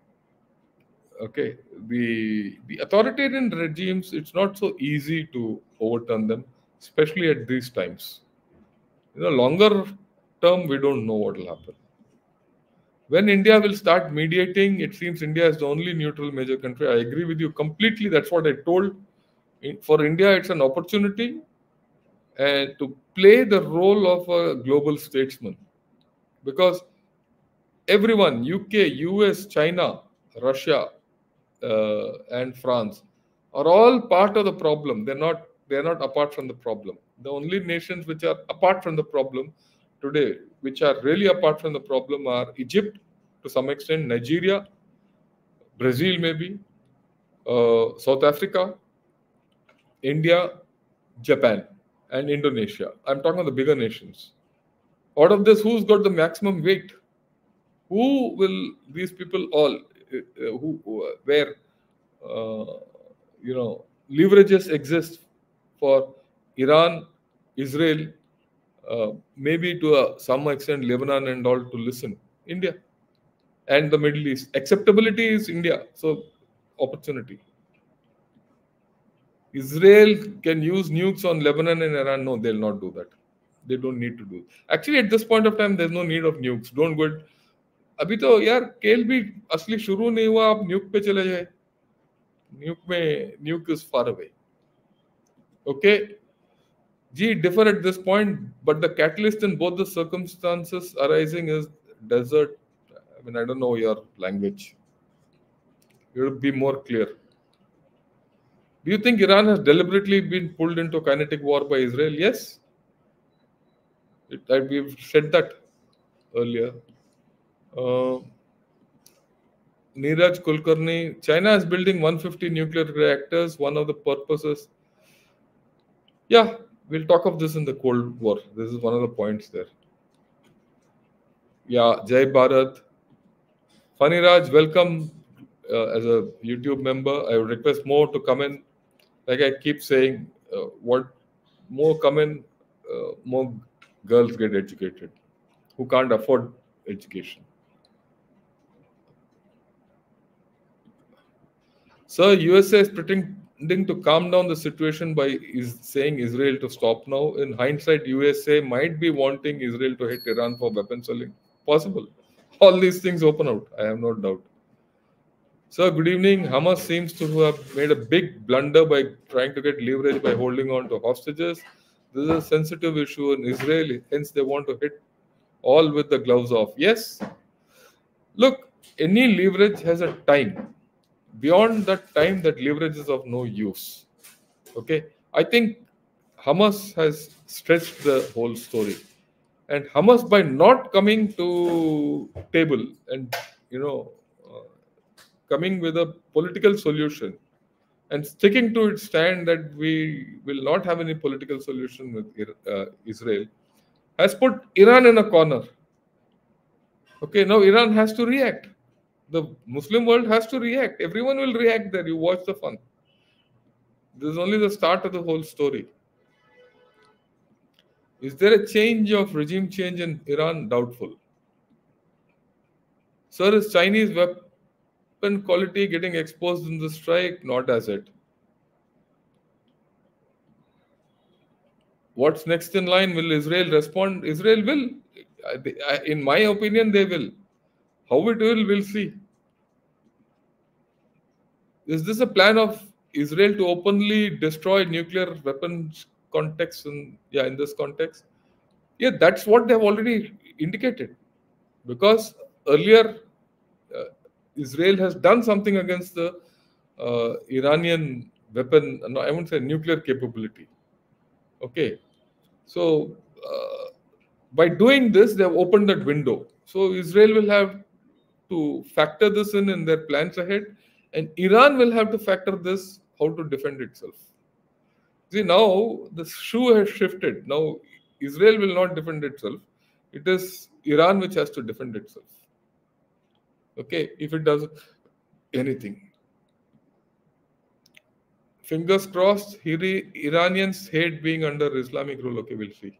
Okay, the the authoritarian regimes, it's not so easy to overturn them, especially at these times. You know, longer term, we don't know what will happen. When India will start mediating, it seems India is the only neutral major country. I agree with you completely. That's what I told. For India, it's an opportunity. and to play the role of a global statesman because everyone uk us china russia uh, and france are all part of the problem they're not they're not apart from the problem the only nations which are apart from the problem today which are really apart from the problem are egypt to some extent nigeria brazil maybe uh, south africa india japan and Indonesia. I'm talking about the bigger nations. Out of this, who's got the maximum weight? Who will these people all, uh, who, where, uh, you know, leverages exist for Iran, Israel, uh, maybe to a, some extent Lebanon and all to listen? India and the Middle East. Acceptability is India. So, opportunity. Israel can use nukes on Lebanon and Iran. No, they'll not do that. They don't need to do. It. Actually, at this point of time, there's no need of nukes. Don't go. अभी तो यार केल भी असली शुरू नहीं हुआ आप न्यूक पे चले जाए न्यूक में nuke is far away okay जी differ at this point but the catalyst in both the circumstances arising is desert i mean i don't know your language you will be more clear do you think Iran has deliberately been pulled into kinetic war by Israel? Yes. It, I, we've said that earlier. Uh, Neeraj Kulkarni, China is building 150 nuclear reactors. One of the purposes. Yeah, we'll talk of this in the Cold War. This is one of the points there. Yeah, Jai Bharat. Funny Raj, welcome uh, as a YouTube member. I would request more to come in like I keep saying, uh, what more come in, uh, more girls get educated who can't afford education. So USA is pretending to calm down the situation by is saying Israel to stop now. In hindsight, USA might be wanting Israel to hit Iran for weapon selling. Possible. All these things open out. I have no doubt. Sir, good evening. Hamas seems to have made a big blunder by trying to get leverage by holding on to hostages. This is a sensitive issue in Israel, hence, they want to hit all with the gloves off. Yes. Look, any leverage has a time. Beyond that time, that leverage is of no use. Okay. I think Hamas has stretched the whole story. And Hamas, by not coming to table and you know coming with a political solution and sticking to its stand that we will not have any political solution with uh, Israel has put Iran in a corner. Okay, now Iran has to react. The Muslim world has to react. Everyone will react there. You watch the fun. This is only the start of the whole story. Is there a change of regime change in Iran? Doubtful. Sir, is Chinese weapon quality getting exposed in the strike? Not as it. What's next in line? Will Israel respond? Israel will. In my opinion, they will. How it will, we'll see. Is this a plan of Israel to openly destroy nuclear weapons context yeah in this context? Yeah, that's what they've already indicated. Because earlier Israel has done something against the uh, Iranian weapon, no, I won't say nuclear capability. Okay. So, uh, by doing this, they have opened that window. So, Israel will have to factor this in in their plans ahead, and Iran will have to factor this how to defend itself. See, now the shoe has shifted. Now, Israel will not defend itself, it is Iran which has to defend itself. Okay if it does anything. Fingers crossed Here, iranians hate being under islamic rule. Okay we'll see.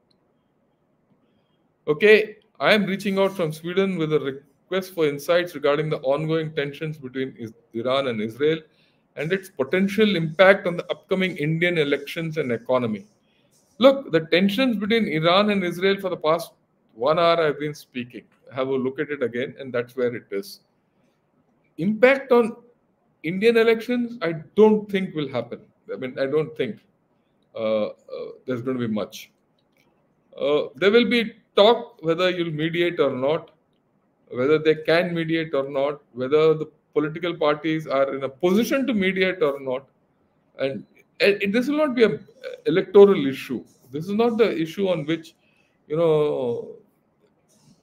Okay i am reaching out from sweden with a request for insights regarding the ongoing tensions between iran and israel and its potential impact on the upcoming indian elections and economy look the tensions between iran and israel for the past one hour i've been speaking have a look at it again and that's where it is impact on Indian elections, I don't think will happen. I mean, I don't think. uh, uh, there's going to be much. Uh, there will be talk whether you'll mediate or not, whether they can mediate or not, whether the political parties are in a position to mediate or not. And, and this will not be an electoral issue. This is not the issue on which, you know,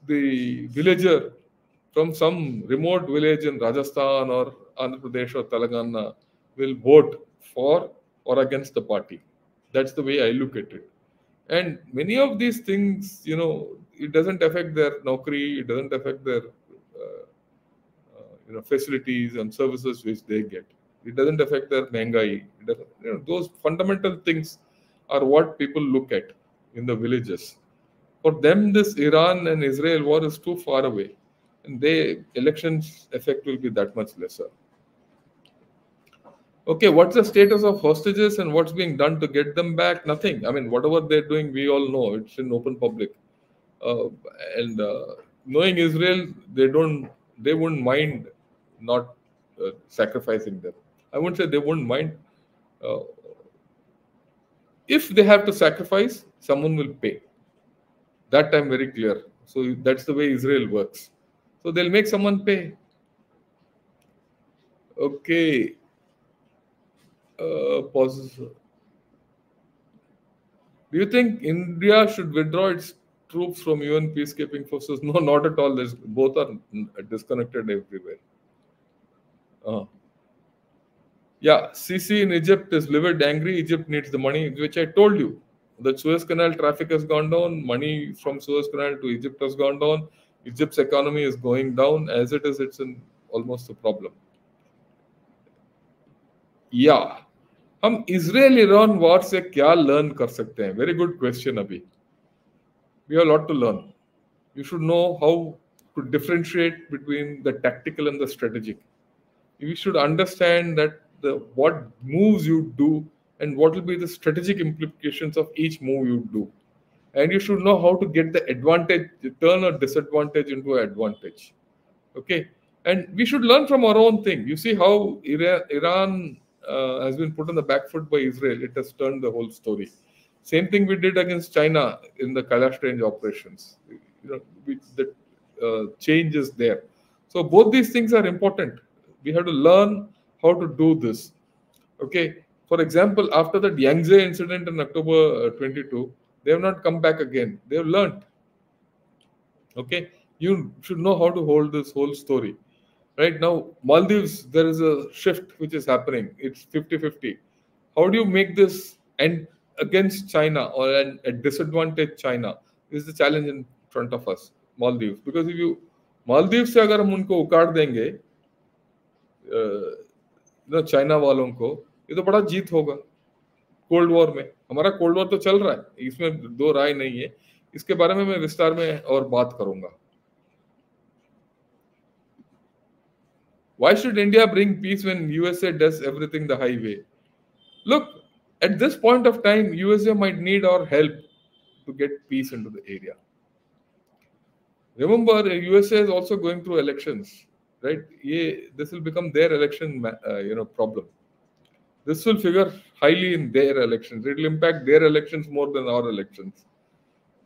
the villager from some remote village in Rajasthan or Andhra Pradesh or Telangana will vote for or against the party. That's the way I look at it. And many of these things, you know, it doesn't affect their naukri, it doesn't affect their, uh, uh, you know, facilities and services which they get. It doesn't affect their mengai. You know, those fundamental things are what people look at in the villages. For them, this Iran and Israel war is too far away, and the elections effect will be that much lesser. Okay, what's the status of hostages and what's being done to get them back? Nothing. I mean, whatever they're doing, we all know it's in open public. Uh, and uh, knowing Israel, they don't, they wouldn't mind not uh, sacrificing them. I wouldn't say they wouldn't mind. If they have to sacrifice, someone will pay. That I'm very clear. So that's the way Israel works. So they'll make someone pay. Okay uh, pauses. Do you think India should withdraw its troops from UN peacekeeping forces. No, not at all. There's, both are disconnected everywhere. Uh, yeah, Sisi in Egypt is livid, angry. Egypt needs the money, which I told you. The Suez Canal traffic has gone down. Money from Suez Canal to Egypt has gone down. Egypt's economy is going down. As it is, it's in almost a problem. Yeah. हम Israel Iran war से क्या learn कर सकते हैं very good question अभी we have a lot to learn. You should know how to differentiate between the tactical and the strategic. You should understand that the what moves you do and what will be the strategic implications of each move you do. And you should know how to get the advantage, turn a disadvantage into an advantage. Okay. And we should learn from our own thing. You see how Iran, uh, has been put on the back foot by Israel, it has turned the whole story same thing we did against China in the Kailash Range operations. You know, we, the uh, change is there. So both these things are important. We have to learn how to do this. Okay. For example, after the Yangtse incident in October uh, 22, they have not come back again. They have learned. Okay. You should know how to hold this whole story right now maldives there is a shift which is happening it's 50 50 how do you make this end against china or an, a disadvantage china is the challenge in front of us maldives because if you maldives से अगर हम उनको उकाड़ देंगे ना China वालों को ये तो बड़ा जीत होगा कोल्ड वॉर में हमारा कोल्ड वॉर तो चल रहा है इसमें दो राय नहीं है इसके बारे में मैं विस्तार में और बात करूँगा Why should India bring peace when USA does everything the high way? Look, at this point of time, USA might need our help to get peace into the area. Remember, USA is also going through elections, right? This will become their election, uh, you know, problem. This will figure highly in their elections. It will impact their elections more than our elections.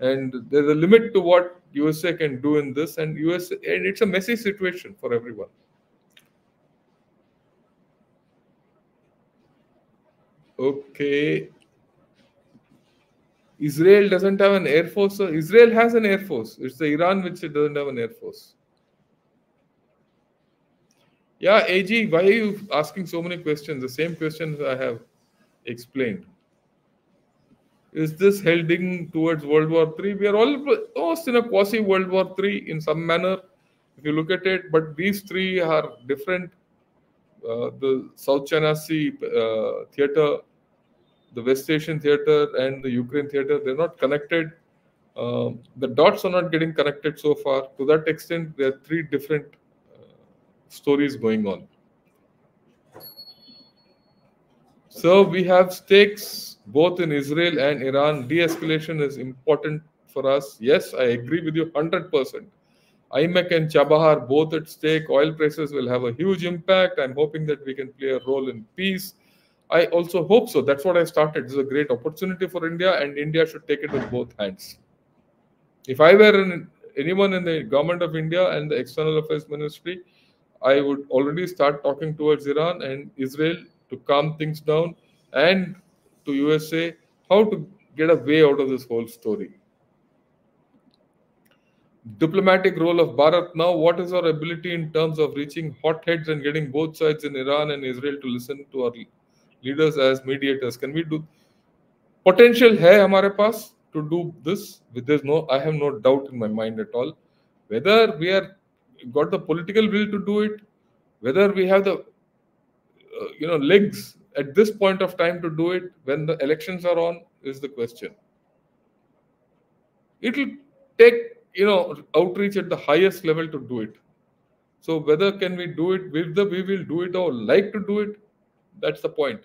And there's a limit to what USA can do in this, and USA, and it's a messy situation for everyone. Okay. Israel doesn't have an air force. So Israel has an air force. It's the Iran which doesn't have an air force. Yeah, AG, why are you asking so many questions? The same questions I have explained. Is this heading towards World War III? We are all almost in a quasi World War III in some manner, if you look at it. But these three are different the South China Sea uh, theater, the West Asian theater, and the Ukraine theater, they're not connected. Um, the dots are not getting connected so far. To that extent, there are three different uh, stories going on. So we have stakes both in Israel and Iran. De escalation is important for us. Yes, I agree with you 100%. IMEC and Chabahar both at stake. Oil prices will have a huge impact. I'm hoping that we can play a role in peace. I also hope so. That's what I started. This is a great opportunity for India, and India should take it with both hands. If I were an, anyone in the government of India and the External Affairs Ministry, I would already start talking towards Iran and Israel to calm things down and to USA how to get a way out of this whole story. Diplomatic role of Bharat now. What is our ability in terms of reaching hotheads and getting both sides in Iran and Israel to listen to our leaders as mediators? Can we do potential hai hamare paas to do this? There's no, I have no doubt in my mind at all. Whether we are got the political will to do it, whether we have the uh, you know legs at this point of time to do it when the elections are on is the question. It will take you know outreach at the highest level to do it. So whether can we do it with the we will do it or like to do it, that's the point.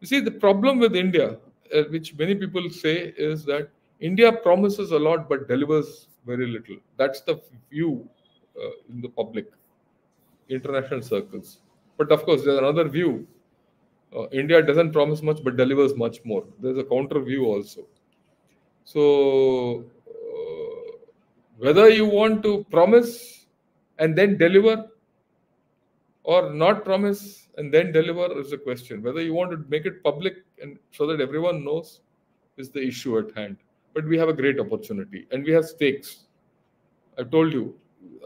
You see the problem with India, uh, which many people say, is that India promises a lot but delivers very little. That's the view uh, in the public, international circles. But of course, there's another view uh, India doesn't promise much but delivers much more. There's a counter view also. So, whether you want to promise and then deliver or not promise and then deliver is a question. Whether you want to make it public and so that everyone knows is the issue at hand. But we have a great opportunity and we have stakes. I told you,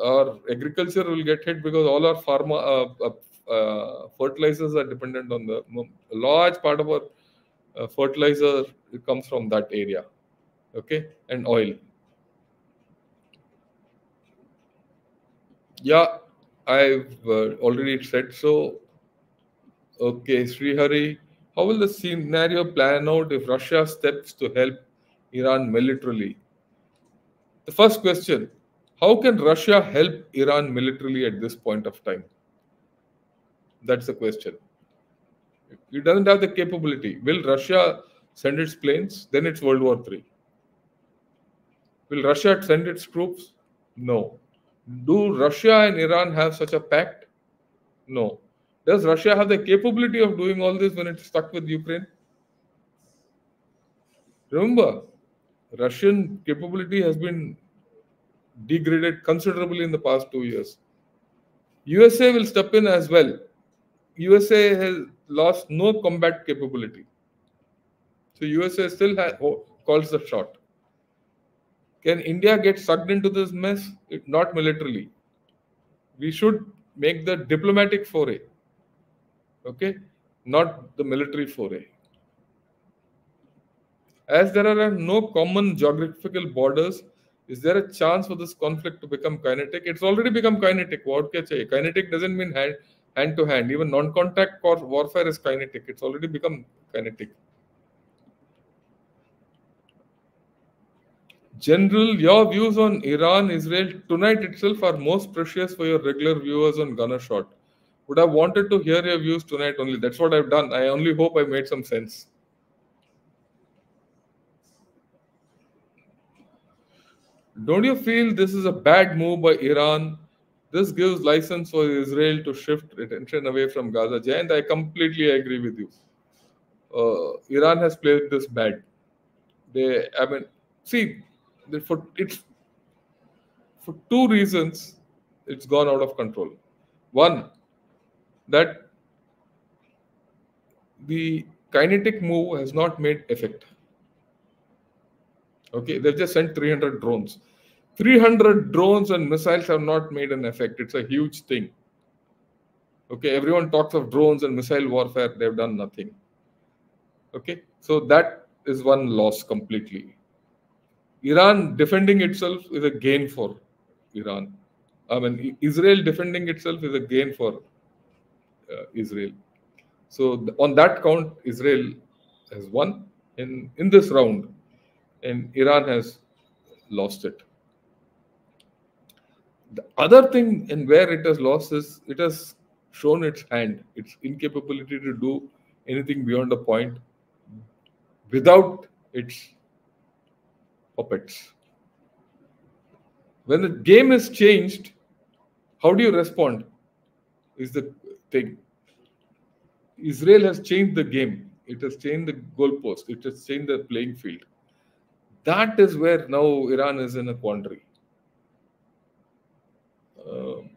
our agriculture will get hit because all our pharma, uh, uh, uh, fertilizers are dependent on the a large part of our uh, fertilizer comes from that area okay and oil yeah i've uh, already said so okay srihari how will the scenario plan out if russia steps to help iran militarily the first question how can russia help iran militarily at this point of time that's the question. It doesn't have the capability. Will Russia send its planes? Then it's World War III. Will Russia send its troops? No. Do Russia and Iran have such a pact? No. Does Russia have the capability of doing all this when it's stuck with Ukraine? Remember, Russian capability has been degraded considerably in the past two years. USA will step in as well USA has lost no combat capability. So USA still has, oh, calls the shot. Can India get sucked into this mess? It, not militarily. We should make the diplomatic foray. Okay? Not the military foray. As there are no common geographical borders, is there a chance for this conflict to become kinetic? It's already become kinetic. What? Kinetic doesn't mean hand hand to hand. Even non contact warfare is kinetic, it's already become kinetic. General, your views on Iran, Israel tonight itself are most precious for your regular viewers on Gunner Shot. Would have wanted to hear your views tonight only. That's what I've done. I only hope I made some sense. Don't you feel this is a bad move by Iran this gives license for Israel to shift attention away from Gaza. Jayant, I completely agree with you. Uh, Iran has played this bad. They, I mean, see, for it's for two reasons, it's gone out of control. One, that the kinetic move has not made effect. Okay, they've just sent 300 drones. 300 drones and missiles have not made an effect. It's a huge thing. Okay, everyone talks of drones and missile warfare. They've done nothing. Okay, so that is one loss completely. Iran defending itself is a gain for Iran. I mean, Israel defending itself is a gain for uh, Israel. So on that count, Israel has won in in this round, and Iran has lost it. The other thing and where it has lost is it has shown its hand, its incapability to do anything beyond a point without its puppets. When the game is changed, how do you respond? Is the thing. Israel has changed the game. It has changed the goalpost. It has changed the playing field. That is where now Iran is in a quandary. Um,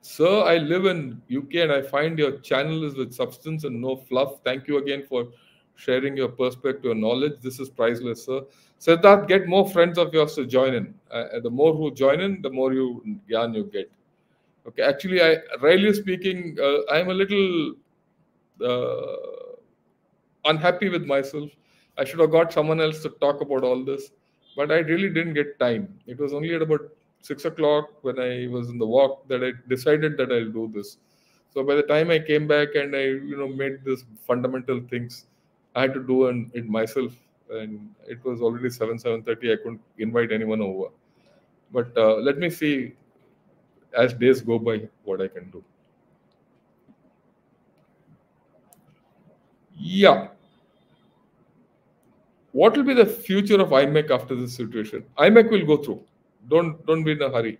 Sir, I live in UK and I find your channel is with substance and no fluff. Thank you again for sharing your perspective and knowledge. This is priceless, sir. Siddharth, get more friends of yours to join in. Uh, the more who join in, the more you yarn you get. Okay, actually, I rarely speaking, uh, I'm a little uh, unhappy with myself. I should have got someone else to talk about all this, but I really didn't get time. It was only at about six o'clock when I was in the walk that I decided that I'll do this. So by the time I came back and I, you know, made this fundamental things, I had to do it myself, and it was already seven seven thirty. I couldn't invite anyone over. But uh, let me see as days go by what I can do. Yeah. What will be the future of IMEC after this situation? IMEC will go through don't don't be in a hurry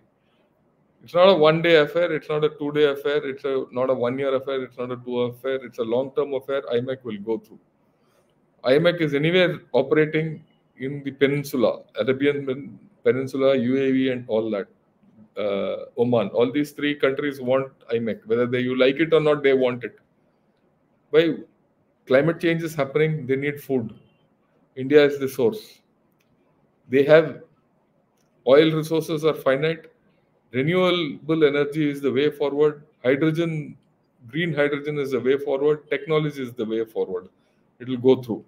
it's not a one day affair it's not a two day affair it's a not a one year affair it's not a two affair it's a long term affair imec will go through imec is anywhere operating in the peninsula arabian peninsula uae and all that uh, oman. All these three countries want imec whether they you like it or not they want it. Why? Climate change is happening they need food. India is the source. They have oil resources are finite. Renewable energy is the way forward. Hydrogen green hydrogen is the way forward. Technology is the way forward. It will go through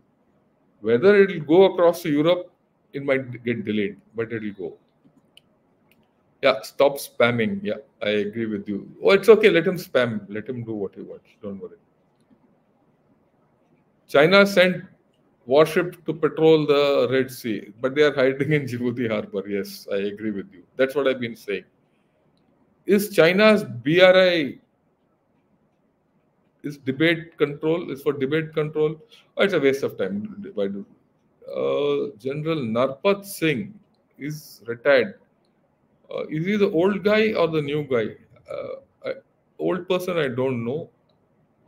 whether it will go across to europe it might get delayed but it will go. Yeah stop spamming. Yeah i agree with you. Oh it's okay. Let him spam. Let him do what he wants. Don't worry. China sent warship to patrol the Red Sea, but they are hiding in Djibouti harbor. Yes, I agree with you. That's what I've been saying. Is China's BRI is debate control is for debate control? Oh, it's a waste of time. Uh, General Narpat Singh is retired. Uh, is he the old guy or the new guy? Uh, I, old person, I don't know.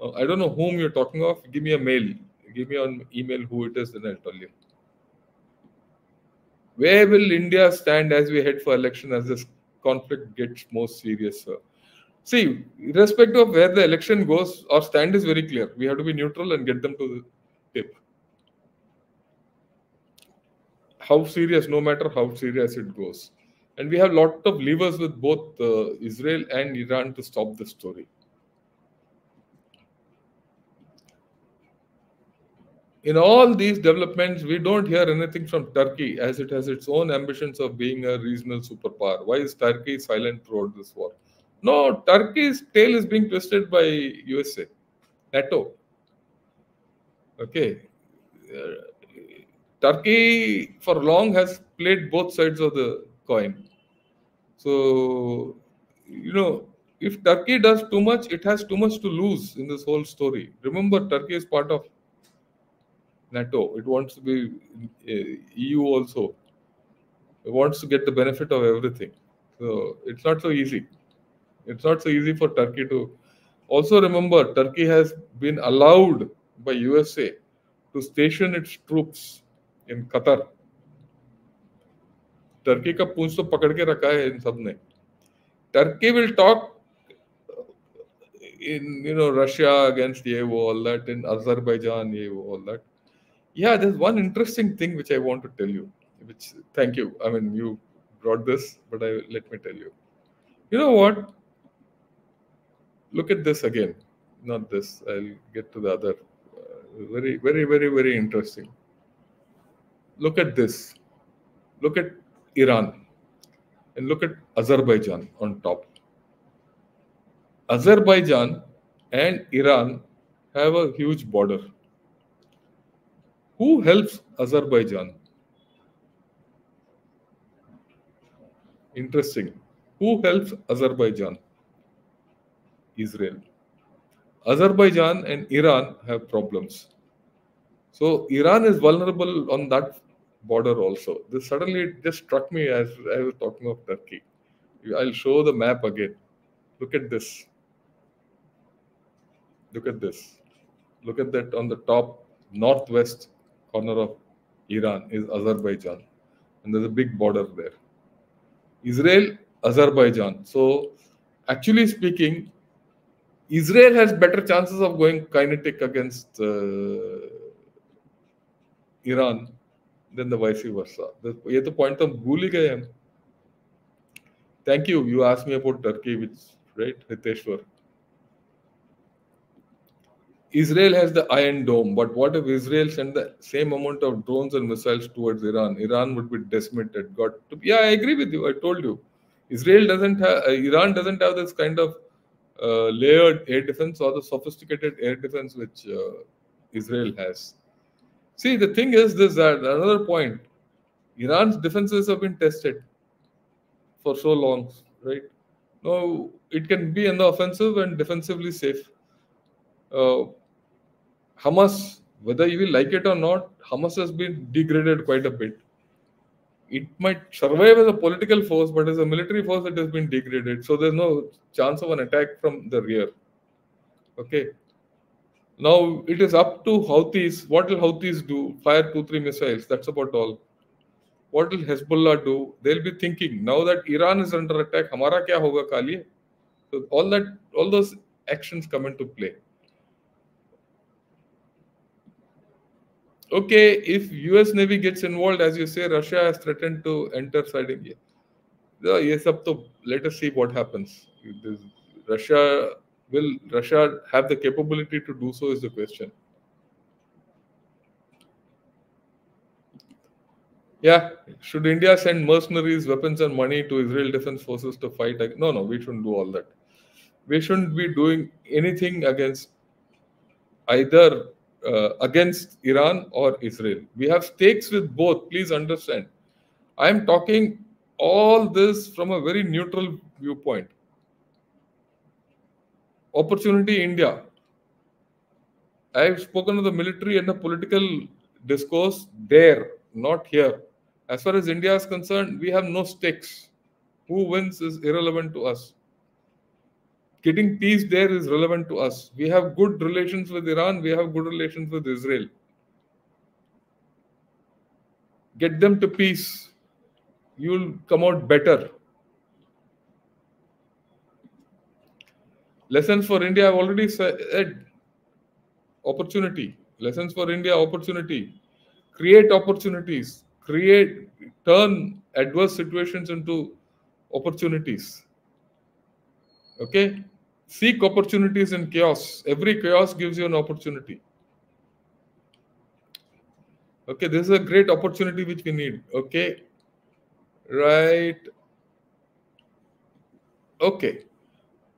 Uh, I don't know whom you're talking of. Give me a mail give me on email who it is, then I'll tell you. Where will India stand as we head for election as this conflict gets more serious, sir? See, irrespective of where the election goes, our stand is very clear. We have to be neutral and get them to the tip. How serious, no matter how serious it goes. And we have lot of levers with both uh, Israel and Iran to stop the story. in all these developments, we don't hear anything from Turkey as it has its own ambitions of being a regional superpower. Why is Turkey silent throughout this war? No, Turkey's tail is being twisted by USA, NATO. Okay. Uh, Turkey for long has played both sides of the coin. So, you know, if Turkey does too much, it has too much to lose in this whole story. Remember, Turkey is part of NATO. It wants to be uh, EU also. It wants to get the benefit of everything. So it's not so easy. It's not so easy for Turkey to. Also remember, Turkey has been allowed by USA to station its troops in Qatar. Turkey का पूंछ तो पकड़ के रखा है इन सब ने Turkey will talk in you know Russia against ये वो all that in Azerbaijan ये वो all that yeah, there's one interesting thing which I want to tell you. Which thank you. I mean, you brought this, but I let me tell you. You know what? Look at this again. Not this. I'll get to the other. Uh, very, very, very, very interesting. Look at this. Look at Iran, and look at Azerbaijan on top. Azerbaijan and Iran have a huge border who helps Azerbaijan? Interesting. Who helps Azerbaijan? Israel. Azerbaijan and Iran have problems. So Iran is vulnerable on that border also. This suddenly it just struck me as I was talking of Turkey. I'll show the map again. Look at this. Look at this. Look at that on the top northwest corner of Iran is Azerbaijan. And there's a big border there. Israel, Azerbaijan. So, actually speaking, Israel has better chances of going kinetic against uh, Iran than the vice versa. ये तो point हम भूल ही गए हम. Thank you. You asked me about Turkey, which right, Hiteshwar. Israel has the Iron Dome, but what if Israel sent the same amount of drones and missiles towards Iran? Iran would be decimated. Got to, yeah, I agree with you. I told you, Israel doesn't have, uh, Iran doesn't have this kind of uh, layered air defense or the sophisticated air defense which uh, Israel has. See, the thing is this: that another point, Iran's defenses have been tested for so long, right? Now it can be in the offensive and defensively safe uh, Hamas, whether you will like it or not, Hamas has been degraded quite a bit. It might survive as a political force, but as a military force, it has been degraded. So there's no chance of an attack from the rear. Okay. Now it is up to Houthis. What will Houthis do? Fire two, three missiles. That's about all. What will Hezbollah do? They'll be thinking now that Iran is under attack. Hamara kya hoga kali? So all that, all those actions come into play. Okay, if US Navy gets involved, as you say, Russia has threatened to enter Sardinia. Yes, up to let us see what happens. Russia will Russia have the capability to do so is the question. Yeah, should India send mercenaries, weapons, and money to Israel Defense Forces to fight? No, no, we shouldn't do all that. We shouldn't be doing anything against either uh, against Iran or Israel. We have stakes with both. Please understand. I am talking all this from a very neutral viewpoint. Opportunity India. I have spoken of the military and the political discourse there, not here. As far as India is concerned, we have no stakes. Who wins is irrelevant to us getting peace there is relevant to us. We have good relations with Iran, we have good relations with Israel. Get them to peace, you'll come out better. Lessons for India, I've already said opportunity. Lessons for India, opportunity. Create opportunities. Create, turn adverse situations into opportunities Okay? Seek opportunities in chaos. Every chaos gives you an opportunity. Okay, this is a great opportunity which we need. Okay. Right. Okay.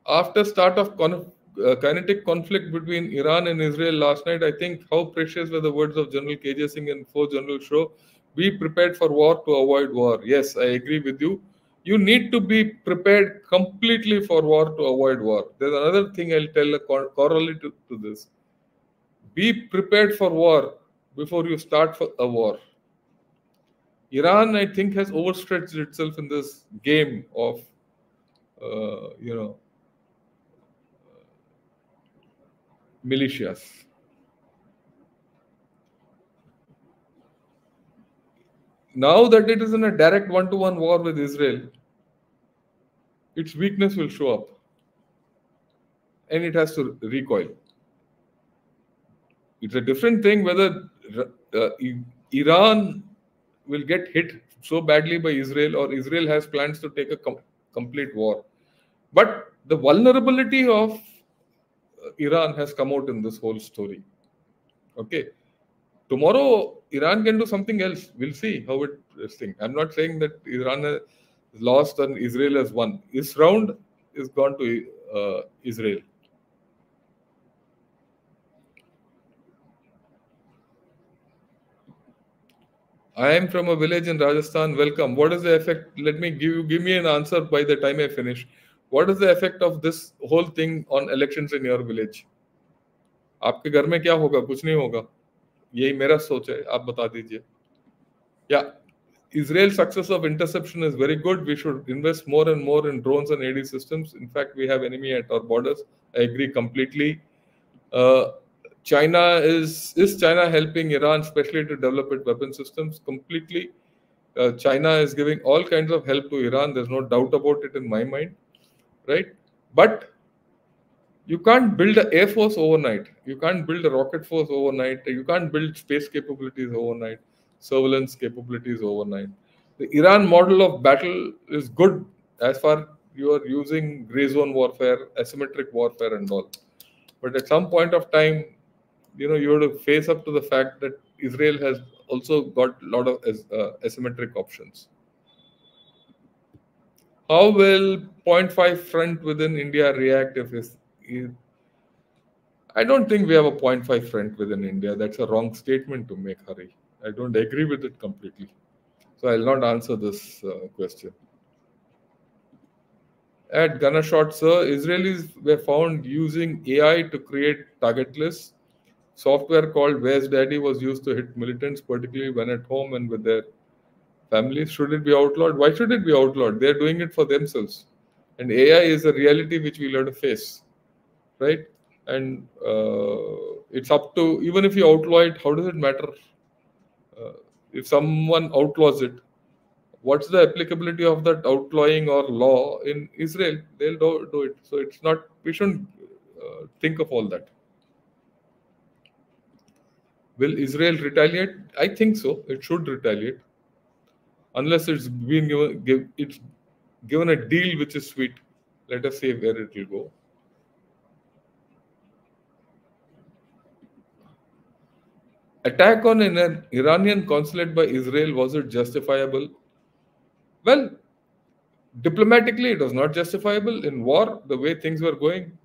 After start of con uh, kinetic conflict between Iran and Israel last night, I think how precious were the words of General KJ Singh and four General Show. Be prepared for war to avoid war. Yes, I agree with you you need to be prepared completely for war to avoid war. There's another thing I'll tell a corollary to, to this. Be prepared for war before you start for a war. Iran, I think, has overstretched itself in this game of, uh, you know, militias. Now that it is in a direct one-to-one war with Israel, its weakness will show up and it has to recoil. It's a different thing whether uh, Iran will get hit so badly by Israel or Israel has plans to take a com complete war. But the vulnerability of uh, Iran has come out in this whole story. Okay. Tomorrow, Iran can do something else. We'll see how it is thing. I'm not saying that Iran has lost and Israel has won. This round is gone to uh, Israel. I am from a village in Rajasthan. Welcome. What is the effect? Let me give you give me an answer by the time I finish. What is the effect of this whole thing on elections in your village? आपके घर में क्या होगा कुछ नहीं होगा यही मेरा सोच है आप बता दीजिए या Israel's success of interception is very good. We should invest more and more in drones and AD systems. In fact, we have enemy at our borders. I agree completely. Uh, China is is China helping Iran, especially to develop its weapon systems completely? Uh, China is giving all kinds of help to Iran. There's no doubt about it in my mind, right? But you can't build an air force overnight. You can't build a rocket force overnight. You can't build space capabilities overnight, surveillance capabilities overnight. The Iran model of battle is good as far you are using gray zone warfare, asymmetric warfare, and all. But at some point of time, you know, you have to face up to the fact that Israel has also got a lot of uh, asymmetric options. How will 0.5 front within India react if I don't think we have a 0.5 front within India. That's a wrong statement to make, Hari. I don't agree with it completely. So I'll not answer this uh, question. At Gunners Shot, sir, Israelis were found using AI to create target lists. Software called Where's Daddy was used to hit militants, particularly when at home and with their families. Should it be outlawed? Why should it be outlawed? They're doing it for themselves. And AI is a reality which we'll have to face, right? And uh, it's up to, even if you outlaw it, how does it matter? Uh, if someone outlaws it, what's the applicability of that outlawing or law in Israel? They'll do, do it. So it's not, we shouldn't uh, think of all that. Will Israel retaliate? I think so. It should retaliate. Unless it's been given, give, it's given a deal which is sweet. Let us see where it will go. Attack on an Iranian consulate by Israel was it justifiable? Well, diplomatically, it was not justifiable. In war, the way things were going,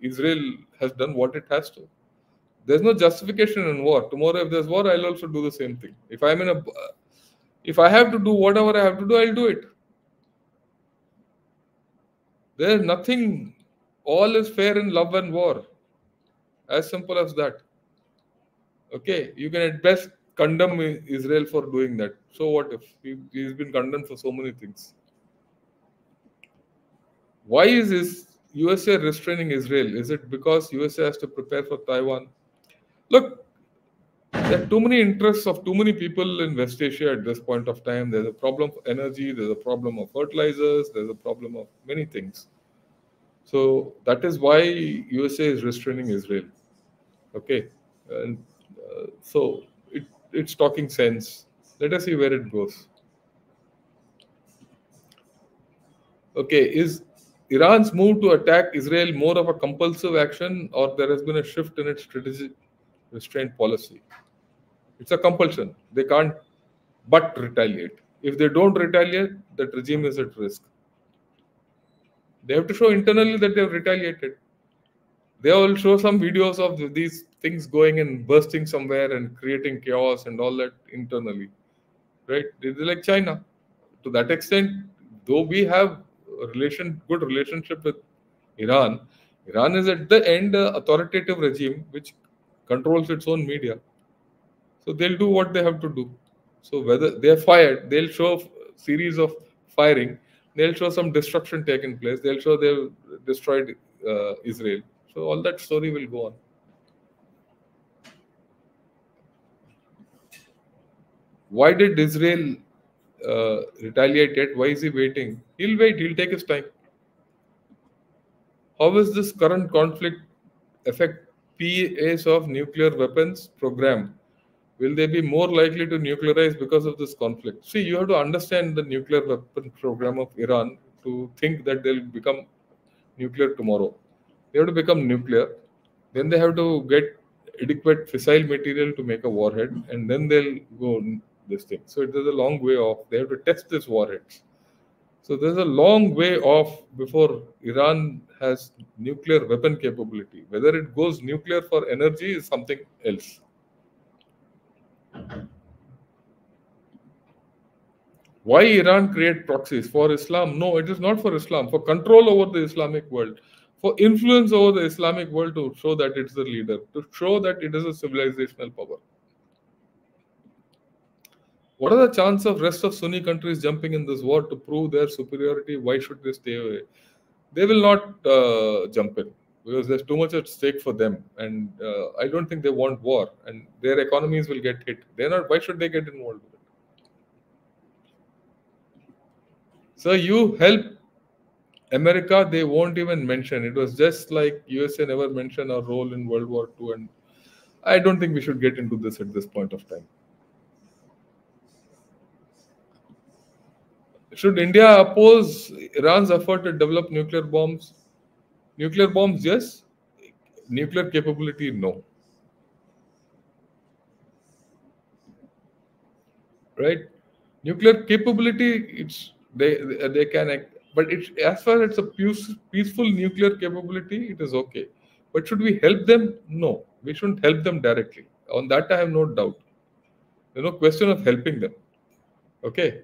Israel has done what it has to. There's no justification in war. Tomorrow, if there's war, I'll also do the same thing. If I'm in a, if I have to do whatever I have to do, I'll do it. There's nothing. All is fair in love and war. As simple as that. Okay, you can at best condemn Israel for doing that. So what if he, has been condemned for so many things? Why is this USA restraining Israel? Is it because USA has to prepare for Taiwan? Look, there are too many interests of too many people in West Asia at this point of time. There's a problem of energy, there's a problem of fertilizers, there's a problem of many things. So that is why USA is restraining Israel. Okay, and so it's talking sense. Let us see where it goes. Okay, is Iran's move to attack Israel more of a compulsive action or there has been a shift in its strategic restraint policy? It's a compulsion. They can't but retaliate. If they don't retaliate, that regime is at risk. They have to show internally that they have retaliated. They will show some videos of these things going and bursting somewhere and creating chaos and all that internally right? It's like china. To that extent though we have a relation good relationship with iran iran is at the end authoritative regime which controls its own media. So they'll do what they have to do. So whether they're fired they'll show series of firing they'll show some destruction taking place they'll show they've destroyed uh, israel. So all that story will go on Why did Israel uh, retaliate yet? Why is he waiting? He'll wait, he'll take his time. How will this current conflict affect PAs of nuclear weapons program? Will they be more likely to nuclearize because of this conflict? See, you have to understand the nuclear weapon program of Iran to think that they'll become nuclear tomorrow. They have to become nuclear. Then they have to get adequate fissile material to make a warhead, and then they'll go this thing. So there's a long way off. They have to test this warheads. So there's a long way off before Iran has nuclear weapon capability. Whether it goes nuclear for energy is something else. Why Iran create proxies for Islam? No, it is not for Islam. For control over the Islamic world, for influence over the Islamic world to show that it's the leader, to show that it is a civilizational power. What are the chances of rest of Sunni countries jumping in this war to prove their superiority? Why should they stay away? They will not uh, jump in because there's too much at stake for them, and uh, I don't think they want war, and their economies will get hit. They're not. Why should they get involved with it? So you help America, they won't even mention. It was just like USA never mentioned our role in World War II, and I don't think we should get into this at this point of time. Should India oppose Iran's effort to develop nuclear bombs? Nuclear bombs, yes. Nuclear capability, no. Right? Nuclear capability, it's they they can act, but it's as far as it's a peaceful nuclear capability, it is okay. But should we help them? No, we shouldn't help them directly. On that, I have no doubt. There's no question of helping them. Okay.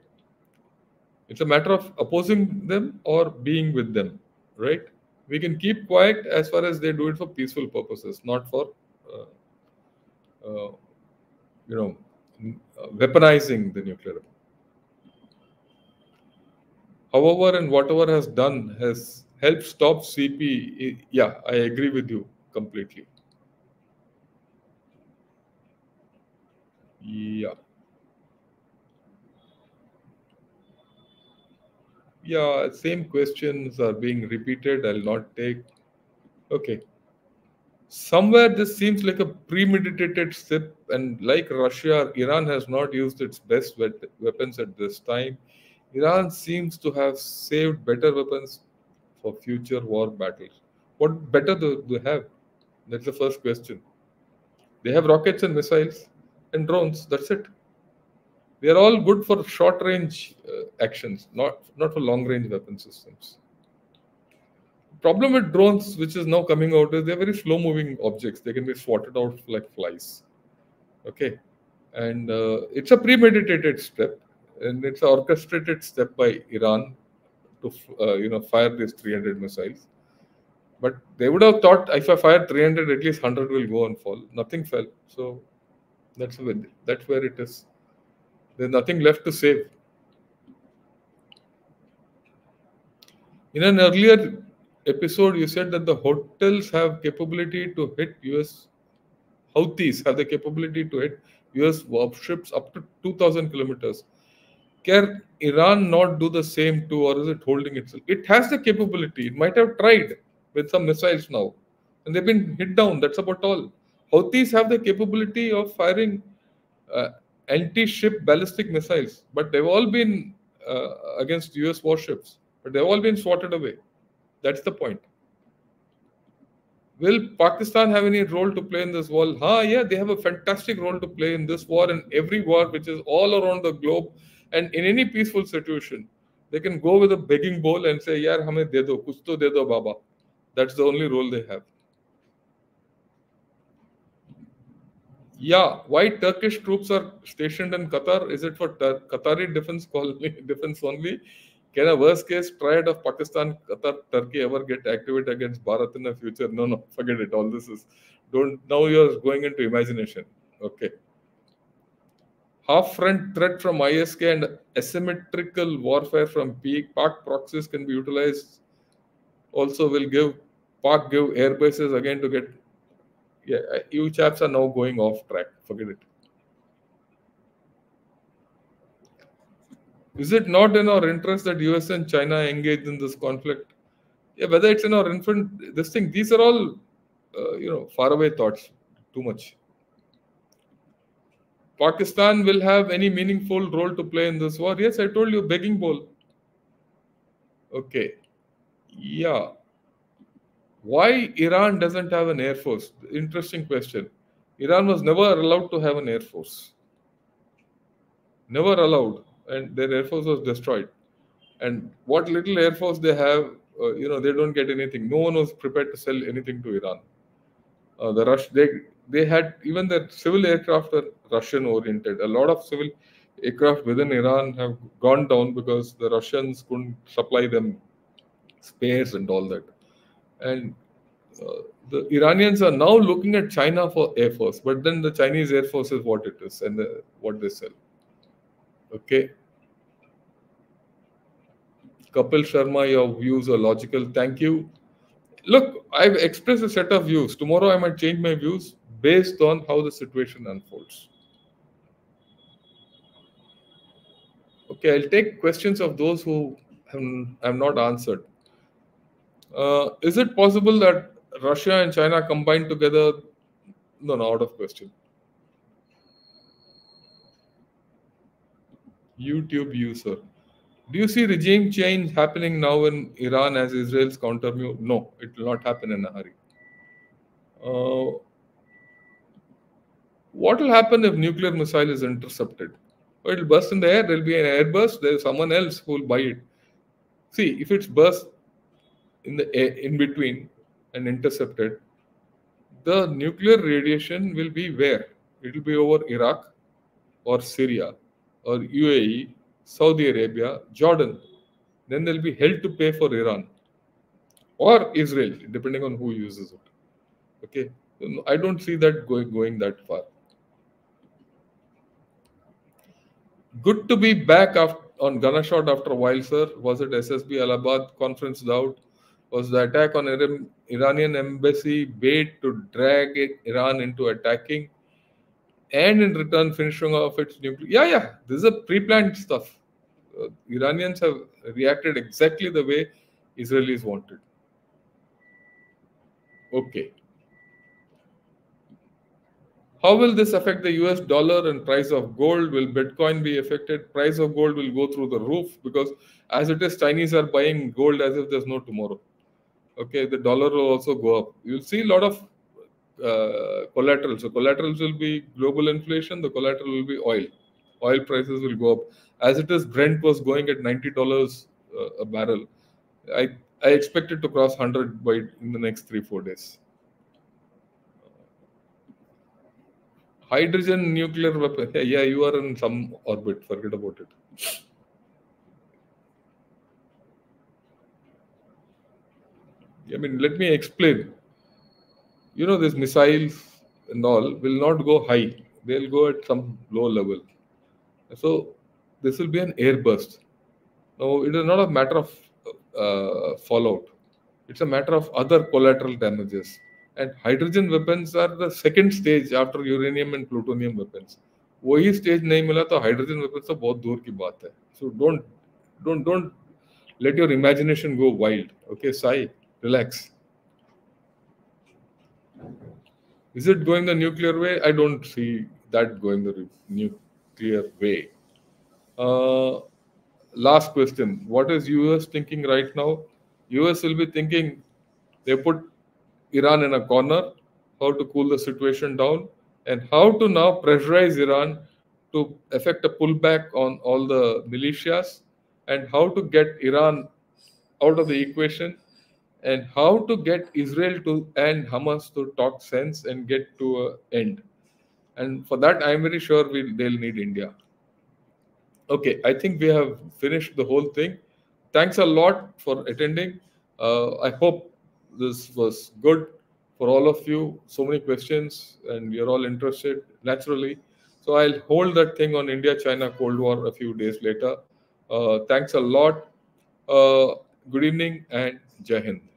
It's a matter of opposing them or being with them, right? We can keep quiet as far as they do it for peaceful purposes, not for, uh, uh, you know, weaponizing the nuclear weapon. However, and whatever has done has helped stop CP. Yeah, I agree with you completely. Yeah. Yeah, same questions are being repeated. I'll not take. Okay. Somewhere this seems like a premeditated step, and like Russia, Iran has not used its best weapons at this time. Iran seems to have saved better weapons for future war battles. What better do they have? That's the first question. They have rockets and missiles and drones. That's it. They are all good for short range uh, actions, not, not for long range weapon systems. Problem with drones, which is now coming out, is they're very slow moving objects. They can be swatted out like flies. Okay. And uh, it's a premeditated step, and it's an orchestrated step by Iran to uh, you know fire these 300 missiles. But they would have thought if I fire 300, at least 100 will go and fall. Nothing fell. So that's where, that's where it is. There's nothing left to save. In an earlier episode, you said that the Houthis have capability to hit US Houthis have the capability to hit US warships up to 2,000 kilometers. Can Iran not do the same too, or is it holding itself? It has the capability. It might have tried with some missiles now, and they've been hit down. That's about all. Houthis have the capability of firing uh, anti-ship ballistic missiles, but they've all been uh, against US warships, but they've all been swatted away. That's the point. Will Pakistan have any role to play in this war? Huh, yeah, they have a fantastic role to play in this war and every war which is all around the globe and in any peaceful situation. They can go with a begging bowl and say, Yaar, hame de do, kuch to de do, Baba. That's the only role they have. Yeah, why Turkish troops are stationed in Qatar? Is it for Tur- Qatari defense colony defense only? Can a worst case triad of Pakistan, Qatar, Turkey ever get activated against Bharat in the future? No, no, forget it. All this is don't now you're going into imagination. Okay. Half front threat from ISK and asymmetrical warfare from PEAK, Pak proxies can be utilized. Also, will give Pak give air bases again to get yeah, uh, you chaps are now going off track. Forget it. Is it not in our interest that US and China engage in this conflict? Yeah, whether it's in our infant, this thing, these are all, uh, you know, faraway thoughts. Too much. Pakistan will have any meaningful role to play in this war? Yes, I told you, begging bowl. Okay. Yeah. Why Iran doesn't have an air force? Interesting question. Iran was never allowed to have an air force. Never allowed, and their air force was destroyed. And what little air force they have, uh, you know, they don't get anything. No one was prepared to sell anything to Iran. Uh, the Rush, they they had even their civil aircraft are Russian oriented. A lot of civil aircraft within Iran have gone down because the Russians couldn't supply them spares and all that and uh, the Iranians are now looking at China for air force, but then the Chinese air force is what it is and the, what they sell. Okay. Kapil Sharma, your views are logical. Thank you. look, I've expressed a set of views. Tomorrow I might change my views based on how the situation unfolds. Okay, I'll take questions of those who have, have not answered. Uh, is it possible that Russia and China combined together? No, no, out of question. YouTube user. Do you see regime change happening now in Iran as Israel's countermove? No, it will not happen in a hurry. Uh, what will happen if nuclear missile is intercepted? it will burst in the air. There will be an air burst. There is someone else who will buy it. See, if it's burst in the in between and intercepted, the nuclear radiation will be where? It will be over Iraq or Syria or UAE, Saudi Arabia, Jordan. Then they'll be held to pay for Iran or Israel, depending on who uses it. Okay, I don't see that going going that far. Good to be back after, on Gunners Shot after a while, sir. Was it SSB Allahabad conference doubt? Was the attack on Iranian embassy bait to drag Iran into attacking? And in return, finishing off its nuclear. Yeah, yeah, this is a pre planned stuff. Uh, Iranians have reacted exactly the way Israelis wanted. Okay. How will this affect the US dollar and price of gold? Will Bitcoin be affected? Price of gold will go through the roof because as it is, Chinese are buying gold as if there's no tomorrow. Okay, the dollar will also go up. You'll see a lot of uh, collateral. So collaterals will be global inflation. The collateral will be oil. Oil prices will go up. As it is, Brent was going at ninety dollars uh, a barrel. I I expect it to cross hundred by in the next three four days. hydrogen nuclear weapon. Yeah, you are in some orbit. Forget about it. I mean, let me explain. You know, these missiles and all will not go high. They'll go at some low level. So this will be an air burst. Now, it is not a matter of uh, fallout. It's a matter of other collateral damages. And hydrogen weapons are the second stage after uranium and plutonium weapons. वही stage नहीं मिला तो hydrogen weapons तो बहुत दूर की बात है so don't don't don't let your imagination go wild. Okay, Sai, relax. Is it going the nuclear way? I don't see that going the nuclear way. Uh, last question. What is US thinking right now? US will be thinking they put Iran in a corner, how to cool the situation down, and how to now pressurize Iran to effect a pullback on all the militias, and how to get Iran out of the equation, and how to get Israel to and Hamas to talk sense and get to an end. And for that, I'm very sure we'll, they'll need India. Okay, I think we have finished the whole thing. Thanks a lot for attending. Uh, I hope this was good for all of you. So many questions, and you're all interested naturally. So I'll hold that thing on India China Cold War a few days later. Uh, thanks a lot. Uh, good evening and Jai Hind.